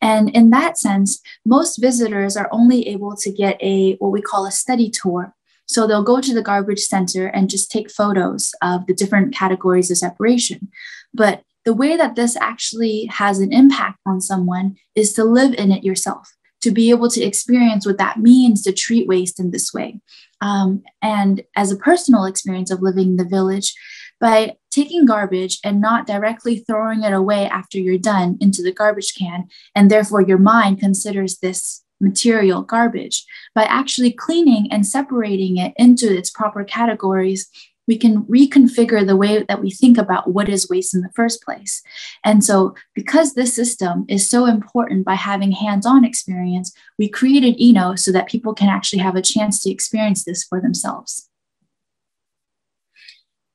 And in that sense, most visitors are only able to get a what we call a study tour. So they'll go to the garbage center and just take photos of the different categories of separation. But the way that this actually has an impact on someone is to live in it yourself to be able to experience what that means to treat waste in this way. Um, and as a personal experience of living in the village, by taking garbage and not directly throwing it away after you're done into the garbage can, and therefore your mind considers this material garbage, by actually cleaning and separating it into its proper categories, we can reconfigure the way that we think about what is waste in the first place. And so, because this system is so important by having hands on experience, we created INOW so that people can actually have a chance to experience this for themselves.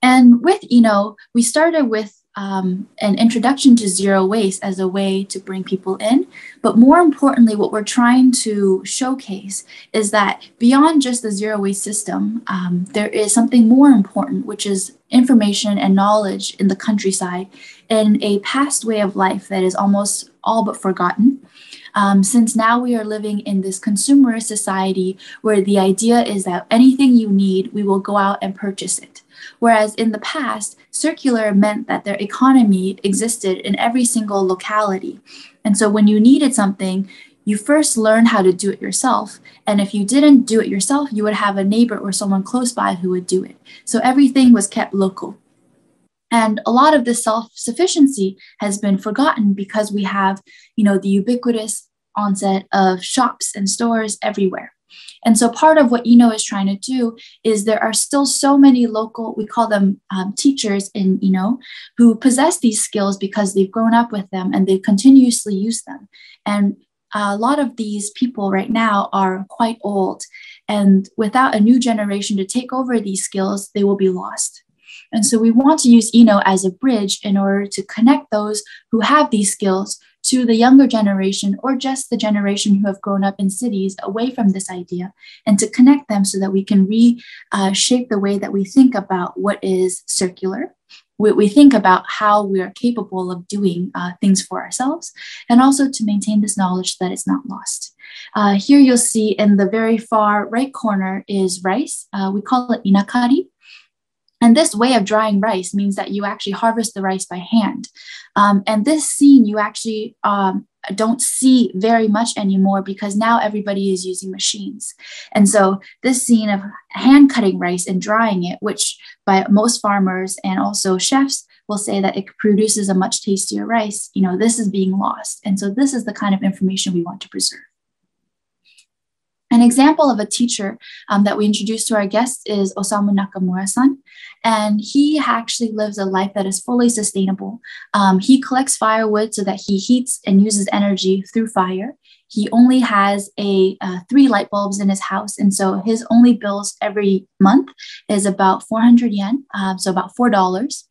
And with INOW, we started with um, an introduction to zero waste as a way to bring people in. But more importantly, what we're trying to showcase is that beyond just the zero waste system, um, there is something more important, which is information and knowledge in the countryside in a past way of life that is almost all but forgotten. Um, since now we are living in this consumerist society where the idea is that anything you need, we will go out and purchase it. Whereas in the past, circular meant that their economy existed in every single locality. And so when you needed something, you first learn how to do it yourself. And if you didn't do it yourself, you would have a neighbor or someone close by who would do it. So everything was kept local. And a lot of this self-sufficiency has been forgotten because we have, you know, the ubiquitous onset of shops and stores everywhere. And so part of what INOW is trying to do is there are still so many local, we call them um, teachers in INOW, who possess these skills because they've grown up with them and they continuously use them. And a lot of these people right now are quite old. And without a new generation to take over these skills, they will be lost. And so we want to use INOW as a bridge in order to connect those who have these skills to the younger generation or just the generation who have grown up in cities away from this idea and to connect them so that we can reshape uh, the way that we think about what is circular. We, we think about how we are capable of doing uh, things for ourselves and also to maintain this knowledge that it's not lost. Uh, here you'll see in the very far right corner is rice. Uh, we call it inakari. And this way of drying rice means that you actually harvest the rice by hand. Um, and this scene you actually um, don't see very much anymore because now everybody is using machines. And so this scene of hand cutting rice and drying it, which by most farmers and also chefs will say that it produces a much tastier rice, you know, this is being lost. And so this is the kind of information we want to preserve. An example of a teacher um, that we introduced to our guests is Osamu Nakamura-san, and he actually lives a life that is fully sustainable. Um, he collects firewood so that he heats and uses energy through fire. He only has a uh, three light bulbs in his house, and so his only bills every month is about 400 yen, um, so about four dollars,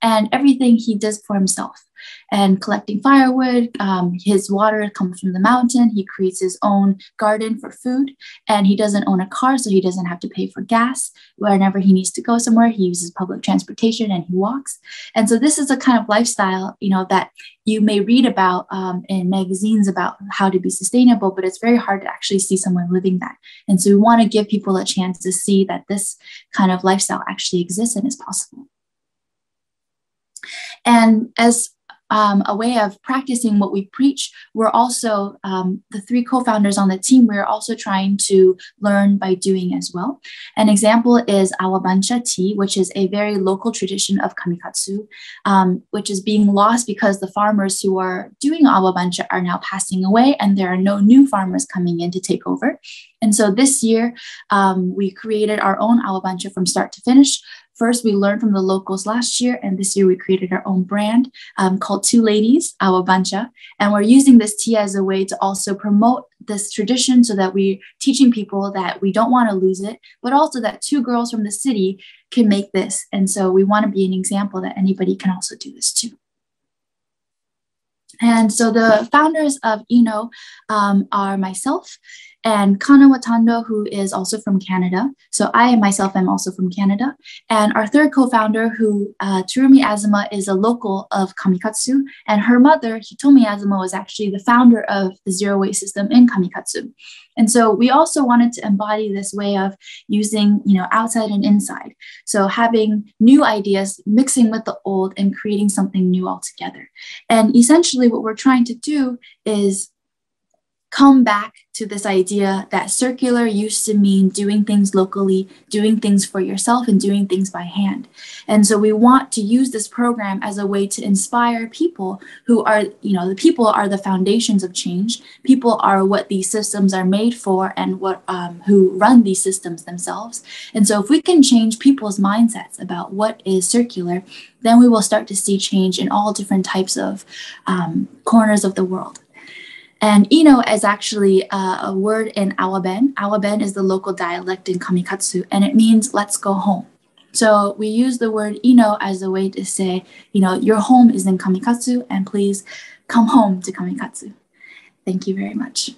and everything he does for himself and collecting firewood. Um, his water comes from the mountain. He creates his own garden for food, and he doesn't own a car, so he doesn't have to pay for gas. Whenever he needs to go somewhere, he uses public transportation and he walks. And so this is a kind of lifestyle, you know, that you may read about um, in magazines about how to be sustainable, but it's very hard to actually see someone living that. And so we want to give people a chance to see that this kind of lifestyle actually exists and is possible. And as um, a way of practicing what we preach. We're also, um, the three co founders on the team, we're also trying to learn by doing as well. An example is awabancha tea, which is a very local tradition of kamikatsu, um, which is being lost because the farmers who are doing awabancha are now passing away and there are no new farmers coming in to take over. And so this year, um, we created our own awabancha from start to finish, First, we learned from the locals last year, and this year we created our own brand um, called Two Ladies, Awabancha. And we're using this tea as a way to also promote this tradition so that we're teaching people that we don't want to lose it, but also that two girls from the city can make this. And so we want to be an example that anybody can also do this too. And so the founders of INOW um, are myself, and Kana Watando, who is also from Canada. So I myself am also from Canada. And our third co-founder, who uh, Azuma, is a local of Kamikatsu, and her mother, Hitomi Azuma, was actually the founder of the zero waste system in Kamikatsu. And so we also wanted to embody this way of using, you know, outside and inside. So having new ideas, mixing with the old, and creating something new altogether. And essentially, what we're trying to do is come back to this idea that circular used to mean doing things locally, doing things for yourself, and doing things by hand. And so we want to use this program as a way to inspire people who are, you know, the people are the foundations of change. People are what these systems are made for and what um, who run these systems themselves. And so if we can change people's mindsets about what is circular, then we will start to see change in all different types of um, corners of the world. And ino is actually uh, a word in Awaben. Awaben is the local dialect in Kamikatsu, and it means let's go home. So we use the word ino as a way to say, you know, your home is in Kamikatsu, and please come home to Kamikatsu. Thank you very much.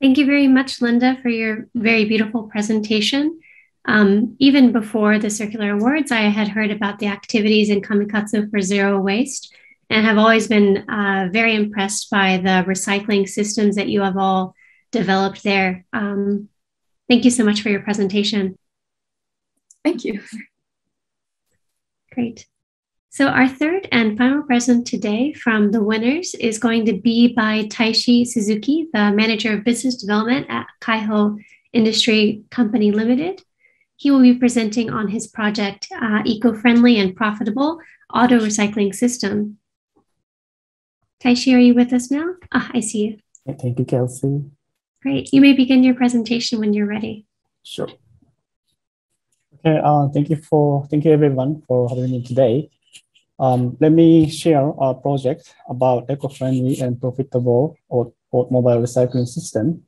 Thank you very much, Linda, for your very beautiful presentation. Um, even before the crQlr Awards, I had heard about the activities in Kamikatsu for zero waste and have always been uh, very impressed by the recycling systems that you have all developed there. Um, thank you so much for your presentation. Thank you. Great. So our third and final present today from the winners is going to be by Taishi Suzuki, the Manager of Business Development at Kaiho Industry Company Limited. He will be presenting on his project, uh, Eco-Friendly and Profitable Auto Recycling System. Taishi, are you with us now? Ah, I see you. Thank you, Kelsie. Great. You may begin your presentation when you're ready. Sure. Okay, uh, thank you for, thank you everyone for having me today. Um, let me share a project about eco-friendly and profitable automobile recycling system.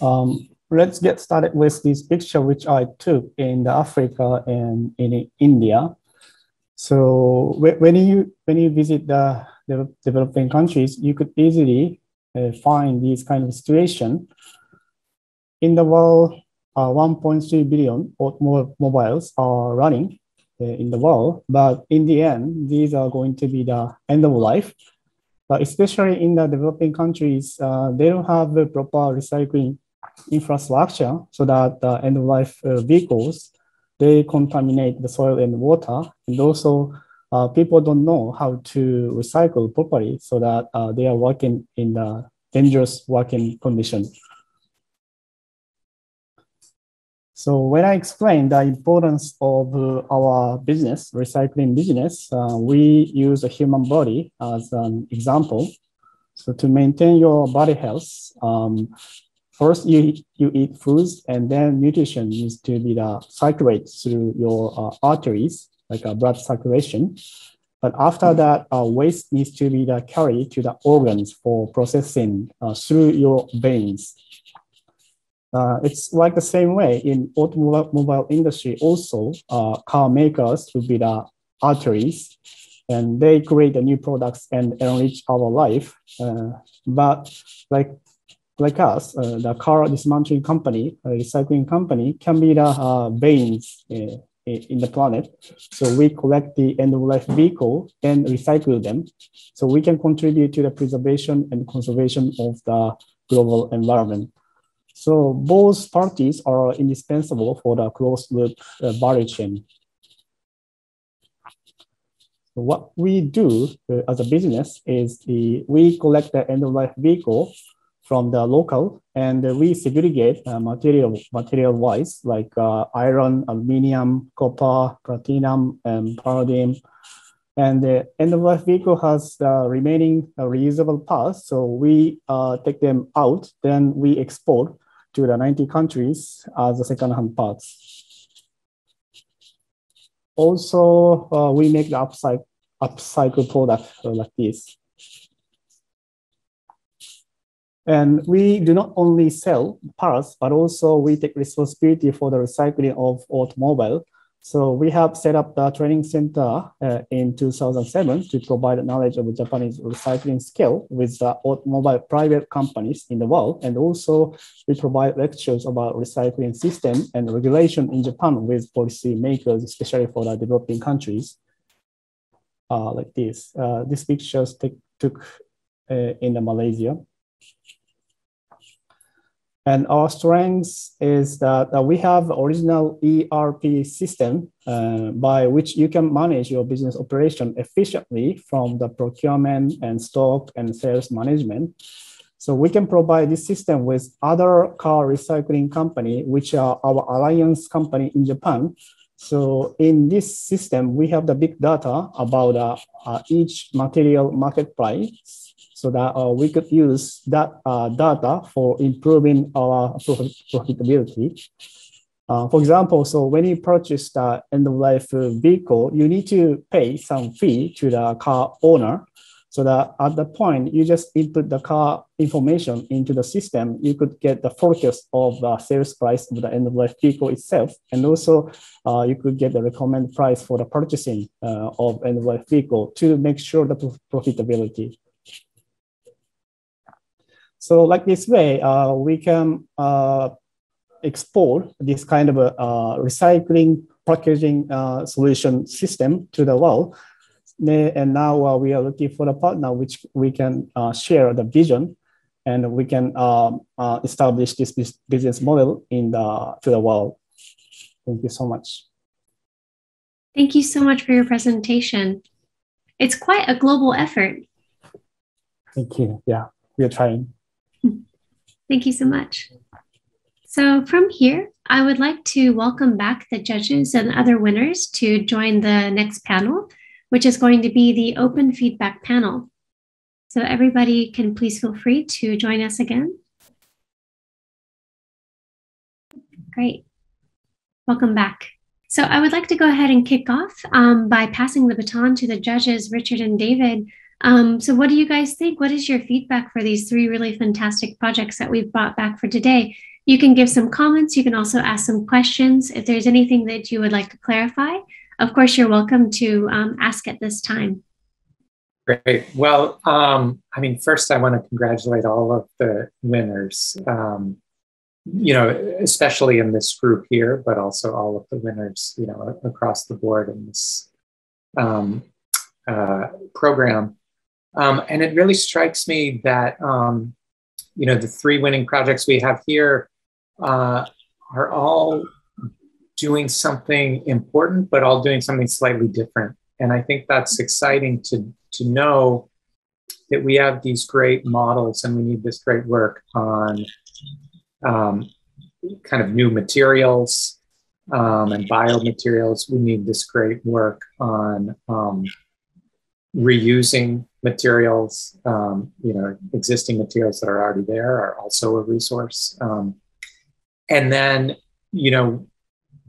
Um, let's get started with this picture which I took in Africa and in India. So when you when you visit the, the developing countries, you could easily uh, find these kind of situation. In the world, uh, 1.3 billion mobiles are running uh, in the world, but in the end, these are going to be the end of life. But especially in the developing countries, uh, they don't have the proper recycling infrastructure so that the end of life uh, vehicles they contaminate the soil and water, and also uh, people don't know how to recycle properly so that uh, they are working in the dangerous working condition. So when I explain the importance of uh, our business, recycling business, uh, we use a human body as an example. So to maintain your body health, um, first you, you eat foods and then nutrition needs to be the circulate through your uh, arteries, like a blood circulation. But after that, uh, waste needs to be the carried to the organs for processing uh, through your veins. Uh, it's like the same way in automobile industry also, uh, car makers will be the arteries and they create the new products and enrich our life. Uh, but like like us, uh, the car dismantling company, recycling company can be the uh, veins uh, in the planet. So we collect the end-of-life vehicle and recycle them. So we can contribute to the preservation and conservation of the global environment. So both parties are indispensable for the closed loop uh, value chain. What we do uh, as a business is the, we collect the end-of-life vehicle from the local and we segregate uh, material material wise like uh, iron, aluminium, copper, platinum, and palladium. And the end of life vehicle has the remaining uh, reusable parts. So we uh, take them out, then we export to the 90 countries as the second-hand parts. Also, uh, we make the upcycle, upcycle product uh, like this. And we do not only sell parts, but also we take responsibility for the recycling of automobile. So we have set up the training center uh, in 2007 to provide knowledge of Japanese recycling skill with the automobile private companies in the world. And also we provide lectures about recycling system and regulation in Japan with policy makers, especially for the developing countries uh, like this. Uh, these pictures take, took uh, in Malaysia. And our strength is that we have original ERP system uh, by which you can manage your business operation efficiently from the procurement and stock and sales management. So we can provide this system with other car recycling company, which are our alliance company in Japan. So in this system, we have the big data about uh, uh each material market price so that uh, we could use that uh, data for improving our profitability. Uh, for example, so when you purchase the end-of-life vehicle, you need to pay some fee to the car owner so that at the point you just input the car information into the system, you could get the forecast of the sales price of the end-of-life vehicle itself. And also uh, you could get the recommended price for the purchasing uh, of end-of-life vehicle to make sure the profitability. So like this way, uh, we can uh, export this kind of a uh, recycling packaging uh, solution system to the world. And now uh, we are looking for a partner which we can uh, share the vision and we can um, establish this business model in the, to the world. Thank you so much. Thank you so much for your presentation. It's quite a global effort. Thank you. Yeah, we are trying. Thank you so much. So from here, I would like to welcome back the judges and other winners to join the next panel, which is going to be the open feedback panel. So everybody can please feel free to join us again. Great. Welcome back. So I would like to go ahead and kick off um, by passing the baton to the judges, Richard and David. Um, so what do you guys think? What is your feedback for these three really fantastic projects that we've brought back for today? You can give some comments. You can also ask some questions. If there's anything that you would like to clarify, of course, you're welcome to um, ask at this time. Great. Well, um, I mean, first, I want to congratulate all of the winners, um, you know, especially in this group here, but also all of the winners, you know, across the board in this um, uh, program. Um, and it really strikes me that, um, you know, the three winning projects we have here uh, are all doing something important, but all doing something slightly different. And I think that's exciting to, to know that we have these great models and we need this great work on um, kind of new materials um, and biomaterials. We need this great work on um, reusing materials. Um, you know, existing materials that are already there are also a resource. Um, and then, you know,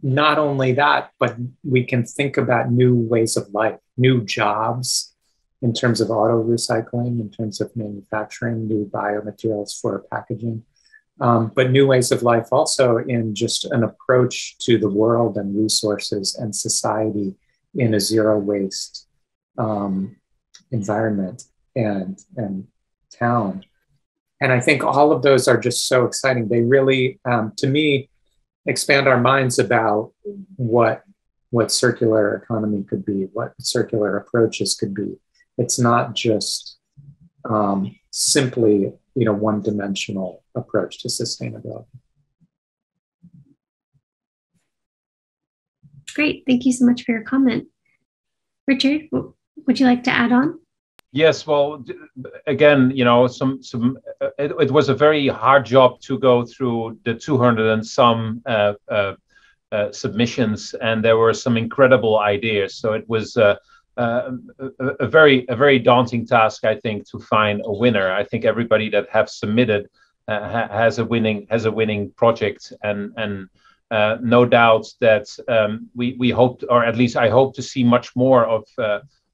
not only that, but we can think about new ways of life, new jobs in terms of auto recycling, in terms of manufacturing, new biomaterials for packaging, um, but new ways of life also in just an approach to the world and resources and society in a zero waste um, environment and, and town. And I think all of those are just so exciting. They really, um, to me, expand our minds about what what circular economy could be, what circular approaches could be. It's not just um, simply you know one dimensional approach to sustainability. Great, thank you so much for your comment. Richard, would you like to add on? Yes, well, again, you know, some some uh, it, it, was a very hard job to go through the 200 and some uh, uh, uh, submissions, and there were some incredible ideas. So it was uh, uh, a, a, very a very daunting task, I think, to find a winner. I think everybody that have submitted ha has a winning has a winning project, and and no doubt that um, we we hope, or at least I hope, to see much more of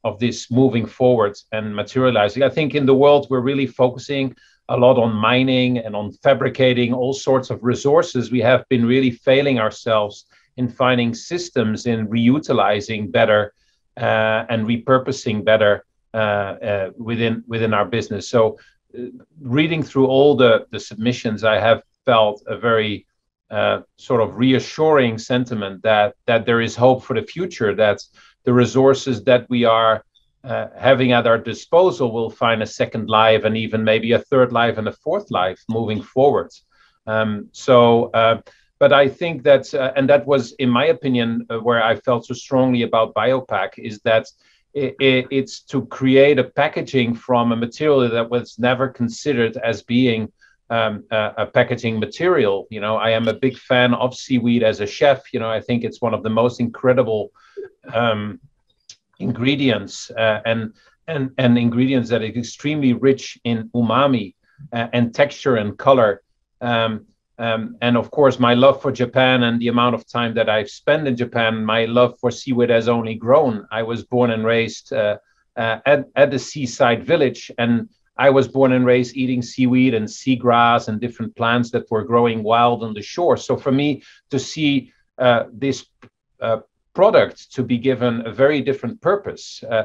of this moving forward and materializing. I think in the world we're really focusing a lot on mining and on fabricating all sorts of resources. We have been really failing ourselves in finding systems in reutilizing better uh, and repurposing better uh, uh, within within our business. So, uh, reading through all the the submissions, I have felt a very uh, sort of reassuring sentiment that that there is hope for the future. That the resources that we are uh, having at our disposal will find a second life and even maybe a third life and a fourth life moving forward. Um, so, uh, but I think that, uh, and that was, in my opinion, uh, where I felt so strongly about Biopac is that it, it, it's to create a packaging from a material that was never considered as being um, a, packaging material. You know, I am a big fan of seaweed as a chef. You know, I think it's one of the most incredible um, ingredients uh, and and and ingredients that is extremely rich in umami uh, and texture and color. Um, um, and of course, my love for Japan and the amount of time that I've spent in Japan, my love for seaweed has only grown. I was born and raised uh, uh at, at the seaside village, and I was born and raised eating seaweed and seagrass and different plants that were growing wild on the shore. So for me to see uh, this uh, product to be given a very different purpose. Uh,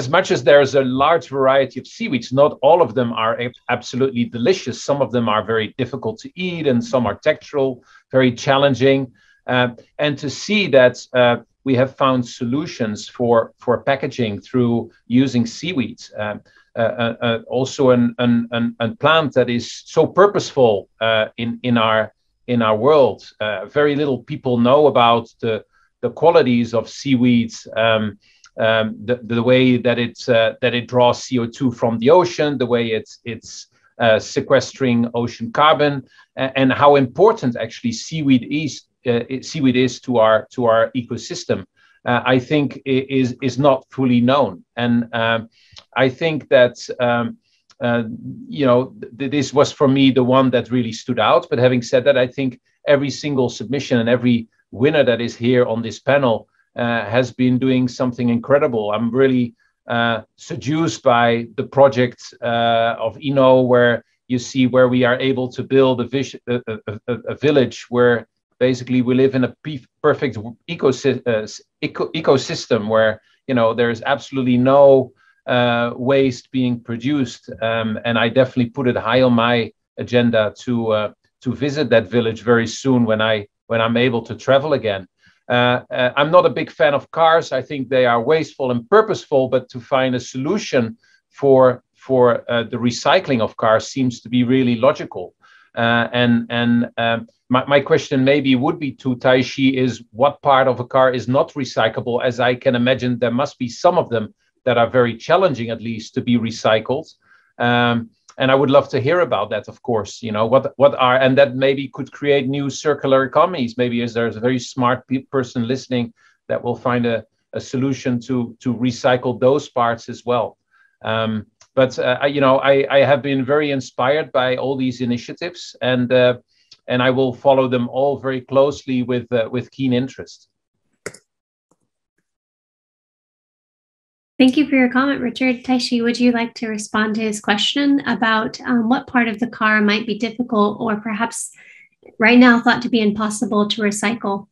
as much as there's a large variety of seaweeds, not all of them are absolutely delicious. Some of them are very difficult to eat, and some are textural, very challenging. Uh, and to see that uh, we have found solutions for, for packaging through using seaweeds. Uh, uh, uh, also, an, an, an, a plant that is so purposeful in, in, our, in our world. very little people know about the, the qualities of seaweeds. Um, um, the, the way that it uh, that it draws CO2 from the ocean, the way it's it's uh, sequestering ocean carbon, and, and, how important actually seaweed is uh, seaweed is to our to our ecosystem. Uh, I think is is not fully known, and um, I think that. Um, uh, you know, th- this was for me the one that really stood out. But having said that, I think every single submission and every winner that is here on this panel uh, has been doing something incredible. I'm really uh, seduced by the project uh, of INOW, where you see where we are able to build a, a, a, a village where basically we live in a perfect ecosystem, uh, eco ecosystem where you know there's absolutely no uh, waste being produced, um, and I definitely put it high on my agenda to uh, to visit that village very soon when I when I'm able to travel again. Uh, uh, I'm not a big fan of cars. I think they are wasteful and purposeful, but to find a solution for for uh, the recycling of cars seems to be really logical. Uh, and and um, my, my question maybe would be to Taishi is what part of a car is not recyclable? As I can imagine, there must be some of them that are very challenging, at least, to be recycled. Um, and I would love to hear about that, of course. You know, what what are and that maybe could create new circular economies. Maybe is there's a very smart pe- person listening that will find a, a solution to to recycle those parts as well. Um, but uh, you know, I, I have been very inspired by all these initiatives, and uh, and I will follow them all very closely with uh, with keen interest. Thank you for your comment, Richard. Taishi, would you like to respond to his question about um, what part of the car might be difficult or perhaps right now thought to be impossible to recycle?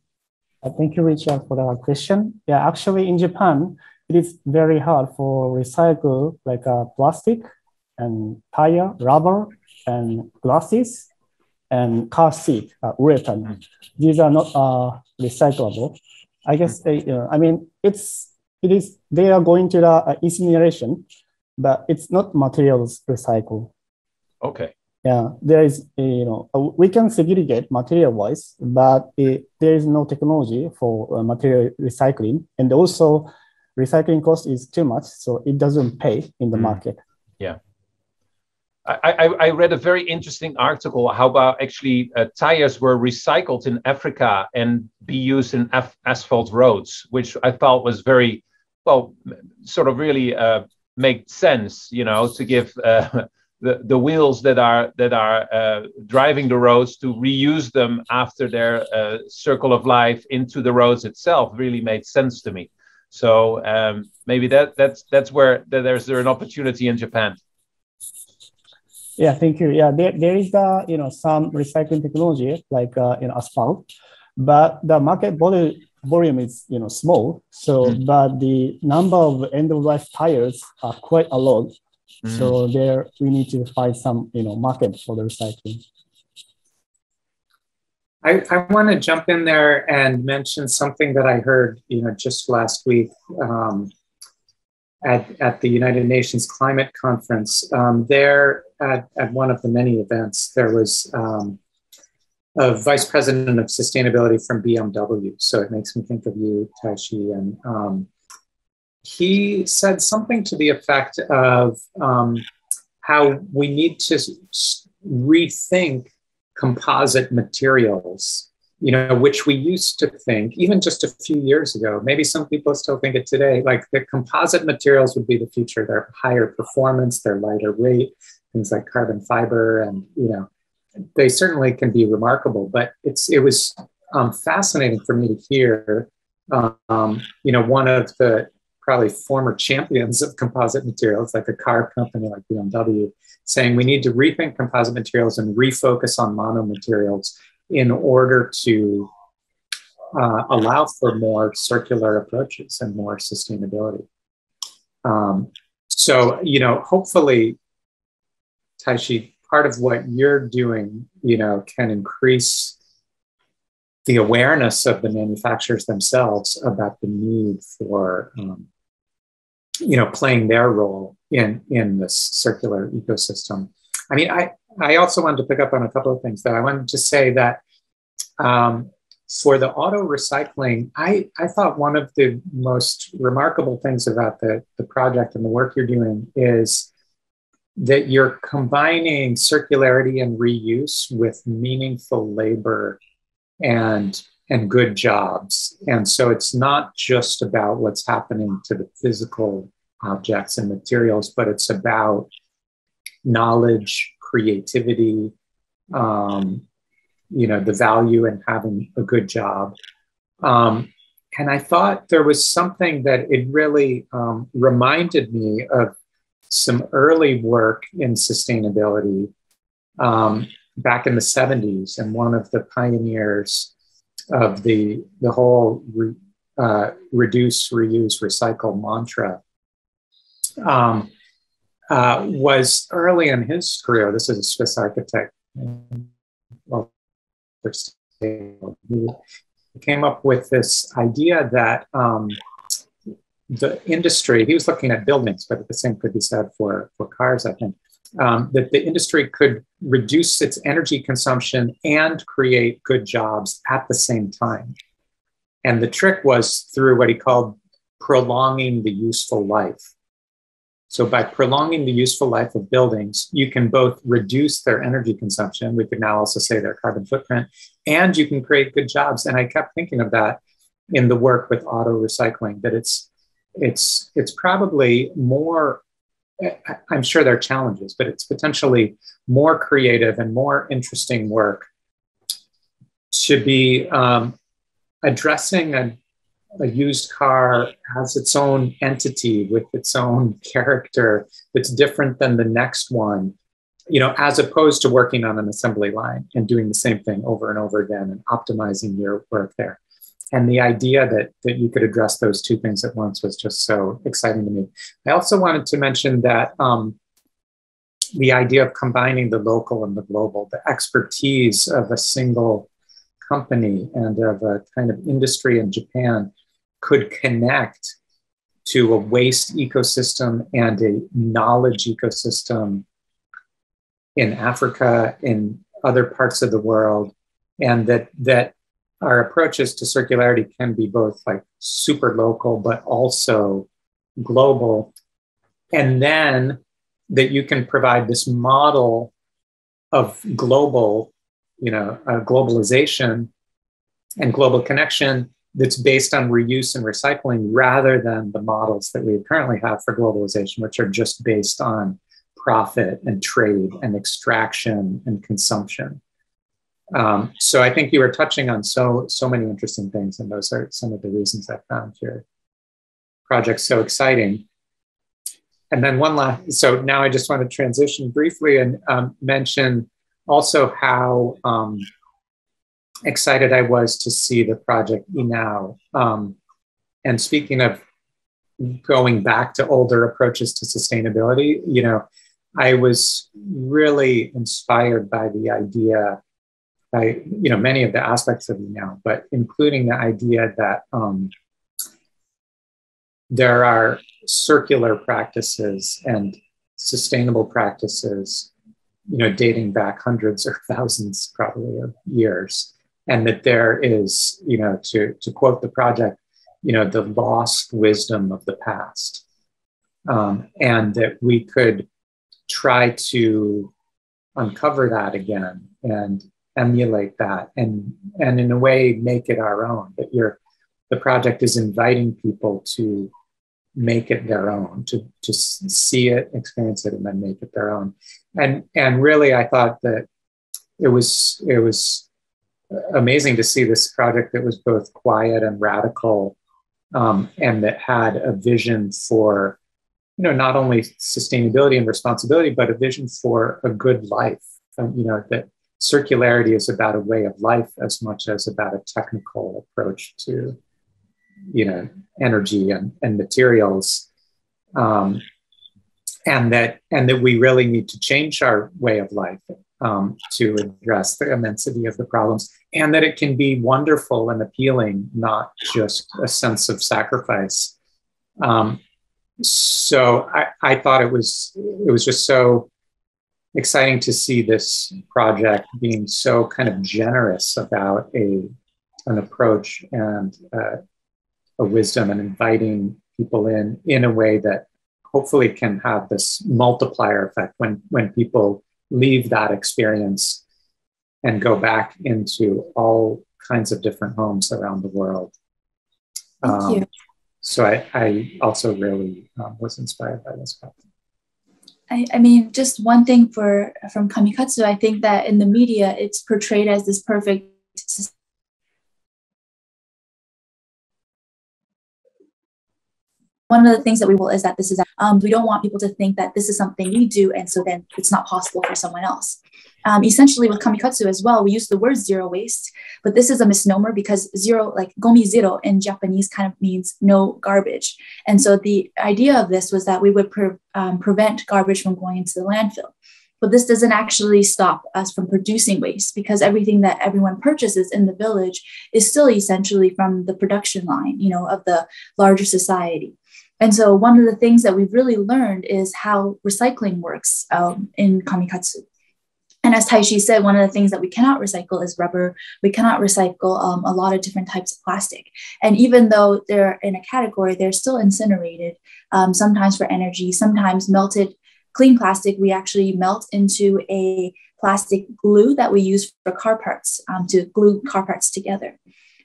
Uh, thank you, Richard, for that question. Yeah, actually, in Japan, it is very hard for recycle like uh, plastic and tire, rubber, and glasses, and car seat, uh, urethane. These are not uh, recyclable. I guess, uh, I mean, it's it is they are going to the uh, incineration, but it's not materials recycle. Okay. Yeah, there is you know uh, we can segregate material wise, but it, there is no technology for uh, material recycling, and also recycling cost is too much, so it doesn't pay in the mm. market. Yeah. I, I, I, read a very interesting article how about actually uh, tires were recycled in Africa and be used in asphalt roads, which I thought was very well, sort of really uh, make sense, you know, to give uh, the, the wheels that are that are uh, driving the roads to reuse them after their uh, circle of life into the roads itself really made sense to me. So um, maybe that that's that's where there's there an opportunity in Japan. Yeah, thank you. Yeah, there, there is the you know some recycling technology like uh, in asphalt, but the market volume volume is you know small so mm. but the number of end of life tires are quite a lot mm. so there we need to find some you know market for the recycling I, I want to jump in there and mention something that I heard, you know, just last week um, at, at the United Nations Climate Conference. Um, there, at, at one of the many events, there was um, a vice president of sustainability from BMW. So it makes me think of you, Taishi. And um, he said something to the effect of um, how we need to rethink composite materials, you know, which we used to think, even just a few years ago, maybe some people still think it today, like the composite materials would be the future. They're higher performance, they're lighter weight, things like carbon fiber and, you know, they certainly can be remarkable. But it's it was um, fascinating for me to hear, um, you know, one of the probably former champions of composite materials, like a car company like BMW, saying we need to rethink composite materials and refocus on mono materials in order to uh, allow for more circular approaches and more sustainability. Um, so, you know, hopefully, Taishi, part of what you're doing, you know, can increase the awareness of the manufacturers themselves about the need for, um, you know, playing their role in in this circular ecosystem. I mean, I I also wanted to pick up on a couple of things though. I wanted to say that um, for the auto recycling, I, I thought one of the most remarkable things about the, the project and the work you're doing is that you're combining circularity and reuse with meaningful labor and and good jobs and so it's not just about what's happening to the physical objects and materials but it's about knowledge creativity um, you know, the value in having a good job. Um, and I thought there was something that it really um, reminded me of some early work in sustainability um, back in the 70s. And one of the pioneers of the, the whole re, uh, reduce, reuse, recycle mantra um, uh, was early in his career. This is a Swiss architect. Well, he came up with this idea that um, the industry, he was looking at buildings, but the same could be said for, for cars, I think, um, that the industry could reduce its energy consumption and create good jobs at the same time. And the trick was through what he called prolonging the useful life. So, by prolonging the useful life of buildings, you can both reduce their energy consumption, we could now also say their carbon footprint, and you can create good jobs. And I kept thinking of that in the work with auto recycling, that it's it's it's probably more i'm sure there are challenges but it's potentially more creative and more interesting work to be um, addressing a, a used car as its own entity with its own character that's different than the next one you know as opposed to working on an assembly line and doing the same thing over and over again and optimizing your work there and the idea that that you could address those two things at once was just so exciting to me. I also wanted to mention that um, the idea of combining the local and the global, the expertise of a single company and of a kind of industry in Japan could connect to a waste ecosystem and a knowledge ecosystem in Africa, in other parts of the world, and that that our approaches to circularity can be both like super local, but also global. And then that you can provide this model of global, you know, uh, globalization and global connection that's based on reuse and recycling rather than the models that we currently have for globalization, which are just based on profit and trade and extraction and consumption. Um, so I think you were touching on so so many interesting things, and those are some of the reasons I found your project so exciting. And then one last, so now I just want to transition briefly and um, mention also how um, excited I was to see the project INOW. Um, and speaking of going back to older approaches to sustainability, you know, I was really inspired by the idea by you know many of the aspects of INOW, but including the idea that um, there are circular practices and sustainable practices, you know, dating back hundreds or thousands probably of years, and that there is, you know, to to quote the project, you know, the lost wisdom of the past, um, and that we could try to uncover that again and emulate that and and in a way make it our own but you're the project is inviting people to make it their own to to see it experience it and then make it their own. And and really i thought that it was it was amazing to see this project that was both quiet and radical um, and that had a vision for you know not only sustainability and responsibility but a vision for a good life. Um, you know that circularity is about a way of life as much as about a technical approach to you know energy and, and materials. Um, and that and that we really need to change our way of life um, to address the immensity of the problems. And that it can be wonderful and appealing not just a sense of sacrifice. Um, so I, I thought it was it was just so exciting to see this project being so kind of generous about a an approach and uh, a wisdom and inviting people in in a way that hopefully can have this multiplier effect when when people leave that experience and go back into all kinds of different homes around the world. Thank um, you. So I, I also really um, was inspired by this project. I, I mean, just one thing for from Kamikatsu, I think that in the media, it's portrayed as this perfect one of the things that we will is that this is um, we don't want people to think that this is something we do and so then it's not possible for someone else um, essentially with kamikatsu as well we use the word zero waste but this is a misnomer because zero like gomi zero in japanese kind of means no garbage. And so the idea of this was that we would pre- um, prevent garbage from going into the landfill. But this doesn't actually stop us from producing waste because everything that everyone purchases in the village is still essentially from the production line you know of the larger society. And so one of the things that we've really learned is how recycling works um, in kamikatsu. And as Taishi said, one of the things that we cannot recycle is rubber. We cannot recycle um, a lot of different types of plastic. And even though they're in a category, they're still incinerated, um, sometimes for energy, sometimes melted clean plastic. We actually melt into a plastic glue that we use for car parts um, to glue car parts together.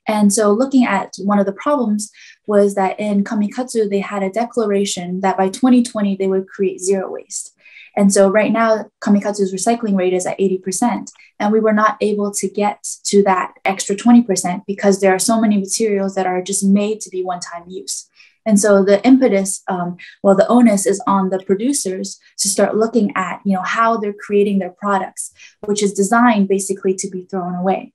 And so, looking at one of the problems was that in Kamikatsu, they had a declaration that by 2020 they would create zero waste. And so, right now, Kamikatsu's recycling rate is at 80%. And we were not able to get to that extra 20% because there are so many materials that are just made to be one time use. And so the impetus, um, well, the onus is on the producers to start looking at, you know, how they're creating their products, which is designed basically to be thrown away.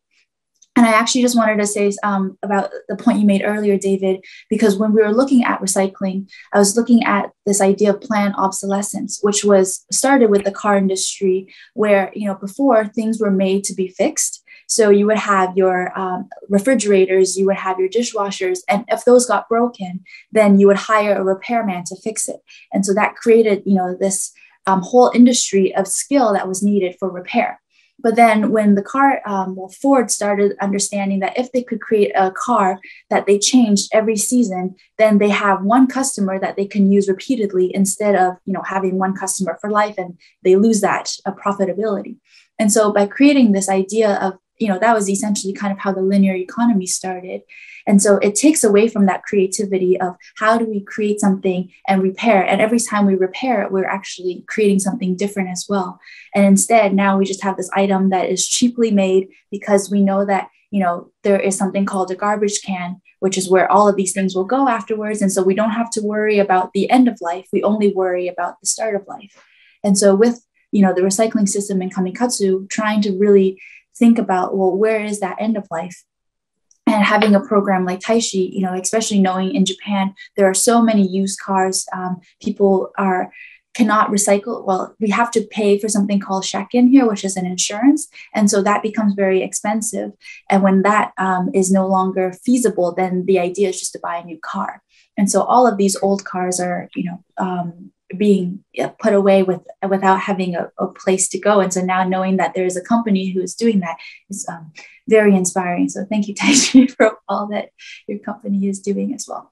And I actually just wanted to say um, about the point you made earlier, David, because when we were looking at recycling, I was looking at this idea of planned obsolescence, which was started with the car industry, where you know before things were made to be fixed. So you would have your um, refrigerators, you would have your dishwashers, and if those got broken, then you would hire a repairman to fix it. And so that created, you know, this um, whole industry of skill that was needed for repair. But then when the car, um, well, Ford started understanding that if they could create a car that they changed every season, then they have one customer that they can use repeatedly instead of, you know, having one customer for life and they lose that uh, profitability. And so by creating this idea of you know that was essentially kind of how the linear economy started and so it takes away from that creativity of how do we create something and repair. And every time we repair it we're actually creating something different as well. And instead now we just have this item that is cheaply made because we know that you know there is something called a garbage can which is where all of these things will go afterwards. And so we don't have to worry about the end of life. We only worry about the start of life. And so with you know the recycling system in kamikatsu trying to really think about well where is that end of life and having a program like Taishi, you know, especially knowing in Japan there are so many used cars, um, people are cannot recycle. Well, we have to pay for something called shaken here, which is an insurance, and so that becomes very expensive. And when that um, is no longer feasible, then the idea is just to buy a new car. And so all of these old cars are, you know, um, being put away with without having a, a, place to go. And so now knowing that there is a company who is doing that is um, very inspiring. So thank you, Taishi, for all that your company is doing as well.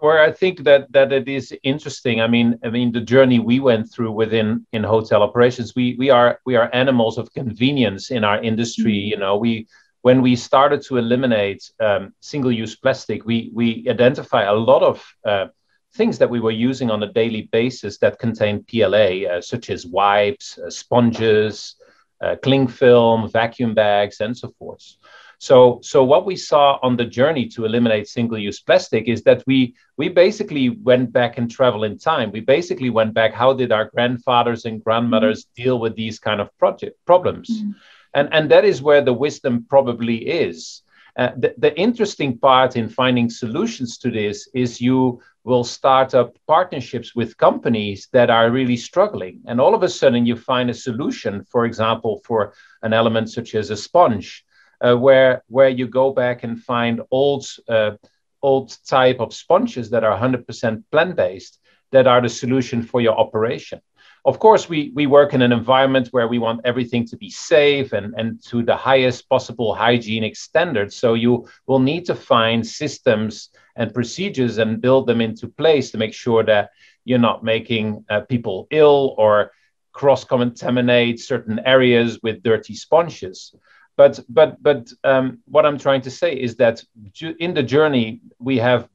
Where I think that that it is interesting. I mean, I mean the journey we went through within in hotel operations. We we are we are animals of convenience in our industry. Mm-hmm. You know, we when we started to eliminate um, single-use plastic, we we identify a lot of uh, things that we were using on a daily basis that contained PLA, uh, such as wipes, uh, sponges, uh, cling film, vacuum bags, and so forth. So, so what we saw on the journey to eliminate single-use plastic is that we we basically went back and travel in time. We basically went back. How did our grandfathers and grandmothers mm-hmm. deal with these kind of project problems? Mm-hmm. And and that is where the wisdom probably is. Uh, the, the interesting part in finding solutions to this is you will start up partnerships with companies that are really struggling. And all of a sudden, you find a solution, for example, for an element such as a sponge, uh, where, where you go back and find old, uh, old type of sponges that are 100% plant based that are the solution for your operation of course, we, we work in an environment where we want everything to be safe and, and to the highest possible hygienic standards. So you will need to find systems and procedures and build them into place to make sure that you're not making uh, people ill or cross contaminate certain areas with dirty sponges. But, but, but um, what I'm trying to say is that in the journey, we have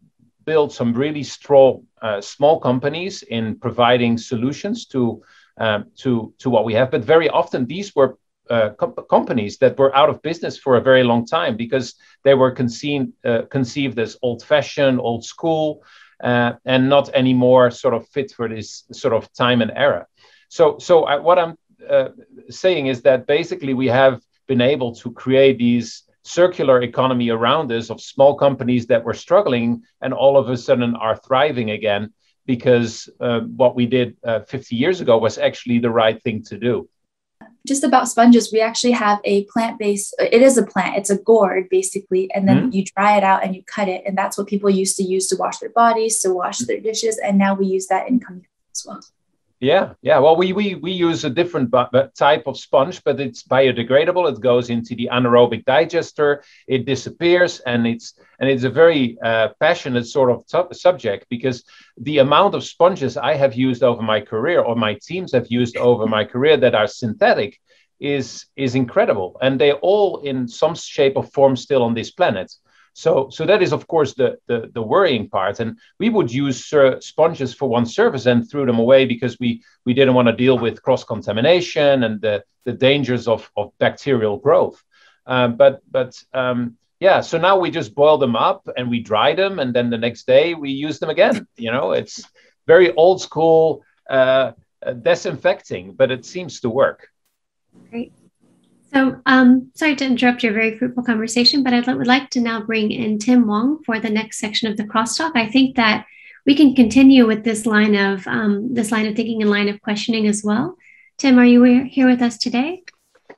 built some really strong uh, small companies in providing solutions to um, to to what we have. But very often these were uh, companies that were out of business for a very long time because they were conceived uh, conceived as old-fashioned, old school, uh, and not anymore sort of fit for this sort of time and era. So so I, what I'm uh, saying is that basically we have been able to create these circular economy around us of small companies that were struggling and all of a sudden are thriving again because uh, what we did uh, 50 years ago was actually the right thing to do. Just about sponges, we actually have a plant based, it is a plant, it's a gourd basically, and then mm-hmm. you dry it out and you cut it. And that's what people used to use to wash their bodies, to wash their dishes. And now we use that in kami as well. Yeah, yeah. Well, we we we use a different type of sponge, but it's biodegradable. It goes into the anaerobic digester. It disappears, and it's and it's a very uh, passionate sort of t- subject because the amount of sponges I have used over my career, or my teams have used over my career, that are synthetic, is is incredible, and they're all in some shape or form still on this planet. So, so that is of course the, the, the worrying part. And we would use uh, sponges for one surface and threw them away because we we didn't want to deal with cross contamination and the, the dangers of, of bacterial growth. Um, but but um, yeah, so now we just boil them up and we dry them, and then the next day we use them again. You know, it's very old school uh, disinfecting, but it seems to work. Great. So, um, sorry to interrupt your very fruitful conversation, but I would like to now bring in Tim Wong for the next section of the crosstalk. I think that we can continue with this line of um, this line of thinking and line of questioning as well. Tim, are you here with us today?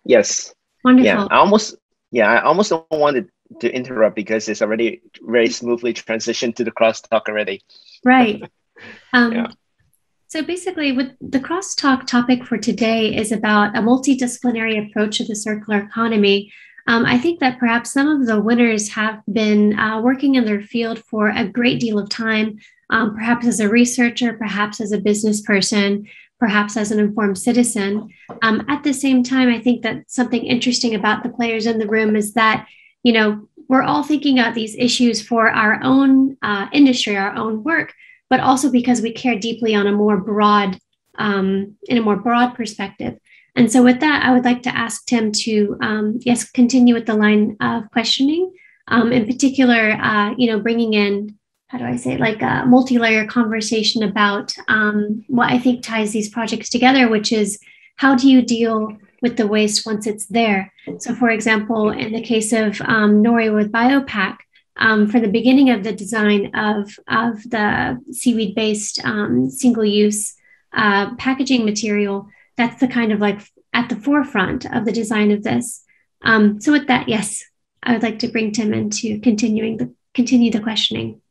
Yes. Wonderful. Yeah, I almost yeah, I almost don't want to, to interrupt because it's already very smoothly transitioned to the crosstalk already. Right. Um, yeah. So basically, with the crosstalk topic for today is about a multidisciplinary approach to the circular economy. Um, I think that perhaps some of the winners have been uh, working in their field for a great deal of time, um, perhaps as a researcher, perhaps as a business person, perhaps as an informed citizen. Um, at the same time, I think that something interesting about the players in the room is that, you know, we're all thinking about these issues for our own uh, industry, our own work, but also because we care deeply on a more broad, um, in a more broad perspective. And so, with that, I would like to ask Tim to, um, yes, continue with the line of questioning. Um, in particular, uh, you know, bringing in, how do I say, it, like a multi-layer conversation about um, what I think ties these projects together, which is how do you deal with the waste once it's there? So, for example, in the case of um, Norway with Biopac, um, from the beginning of the design of, of the seaweed based um, single use uh, packaging material, that's the kind of like at the forefront of the design of this. Um, so with that, yes, I would like to bring Tim into continuing the continue the questioning.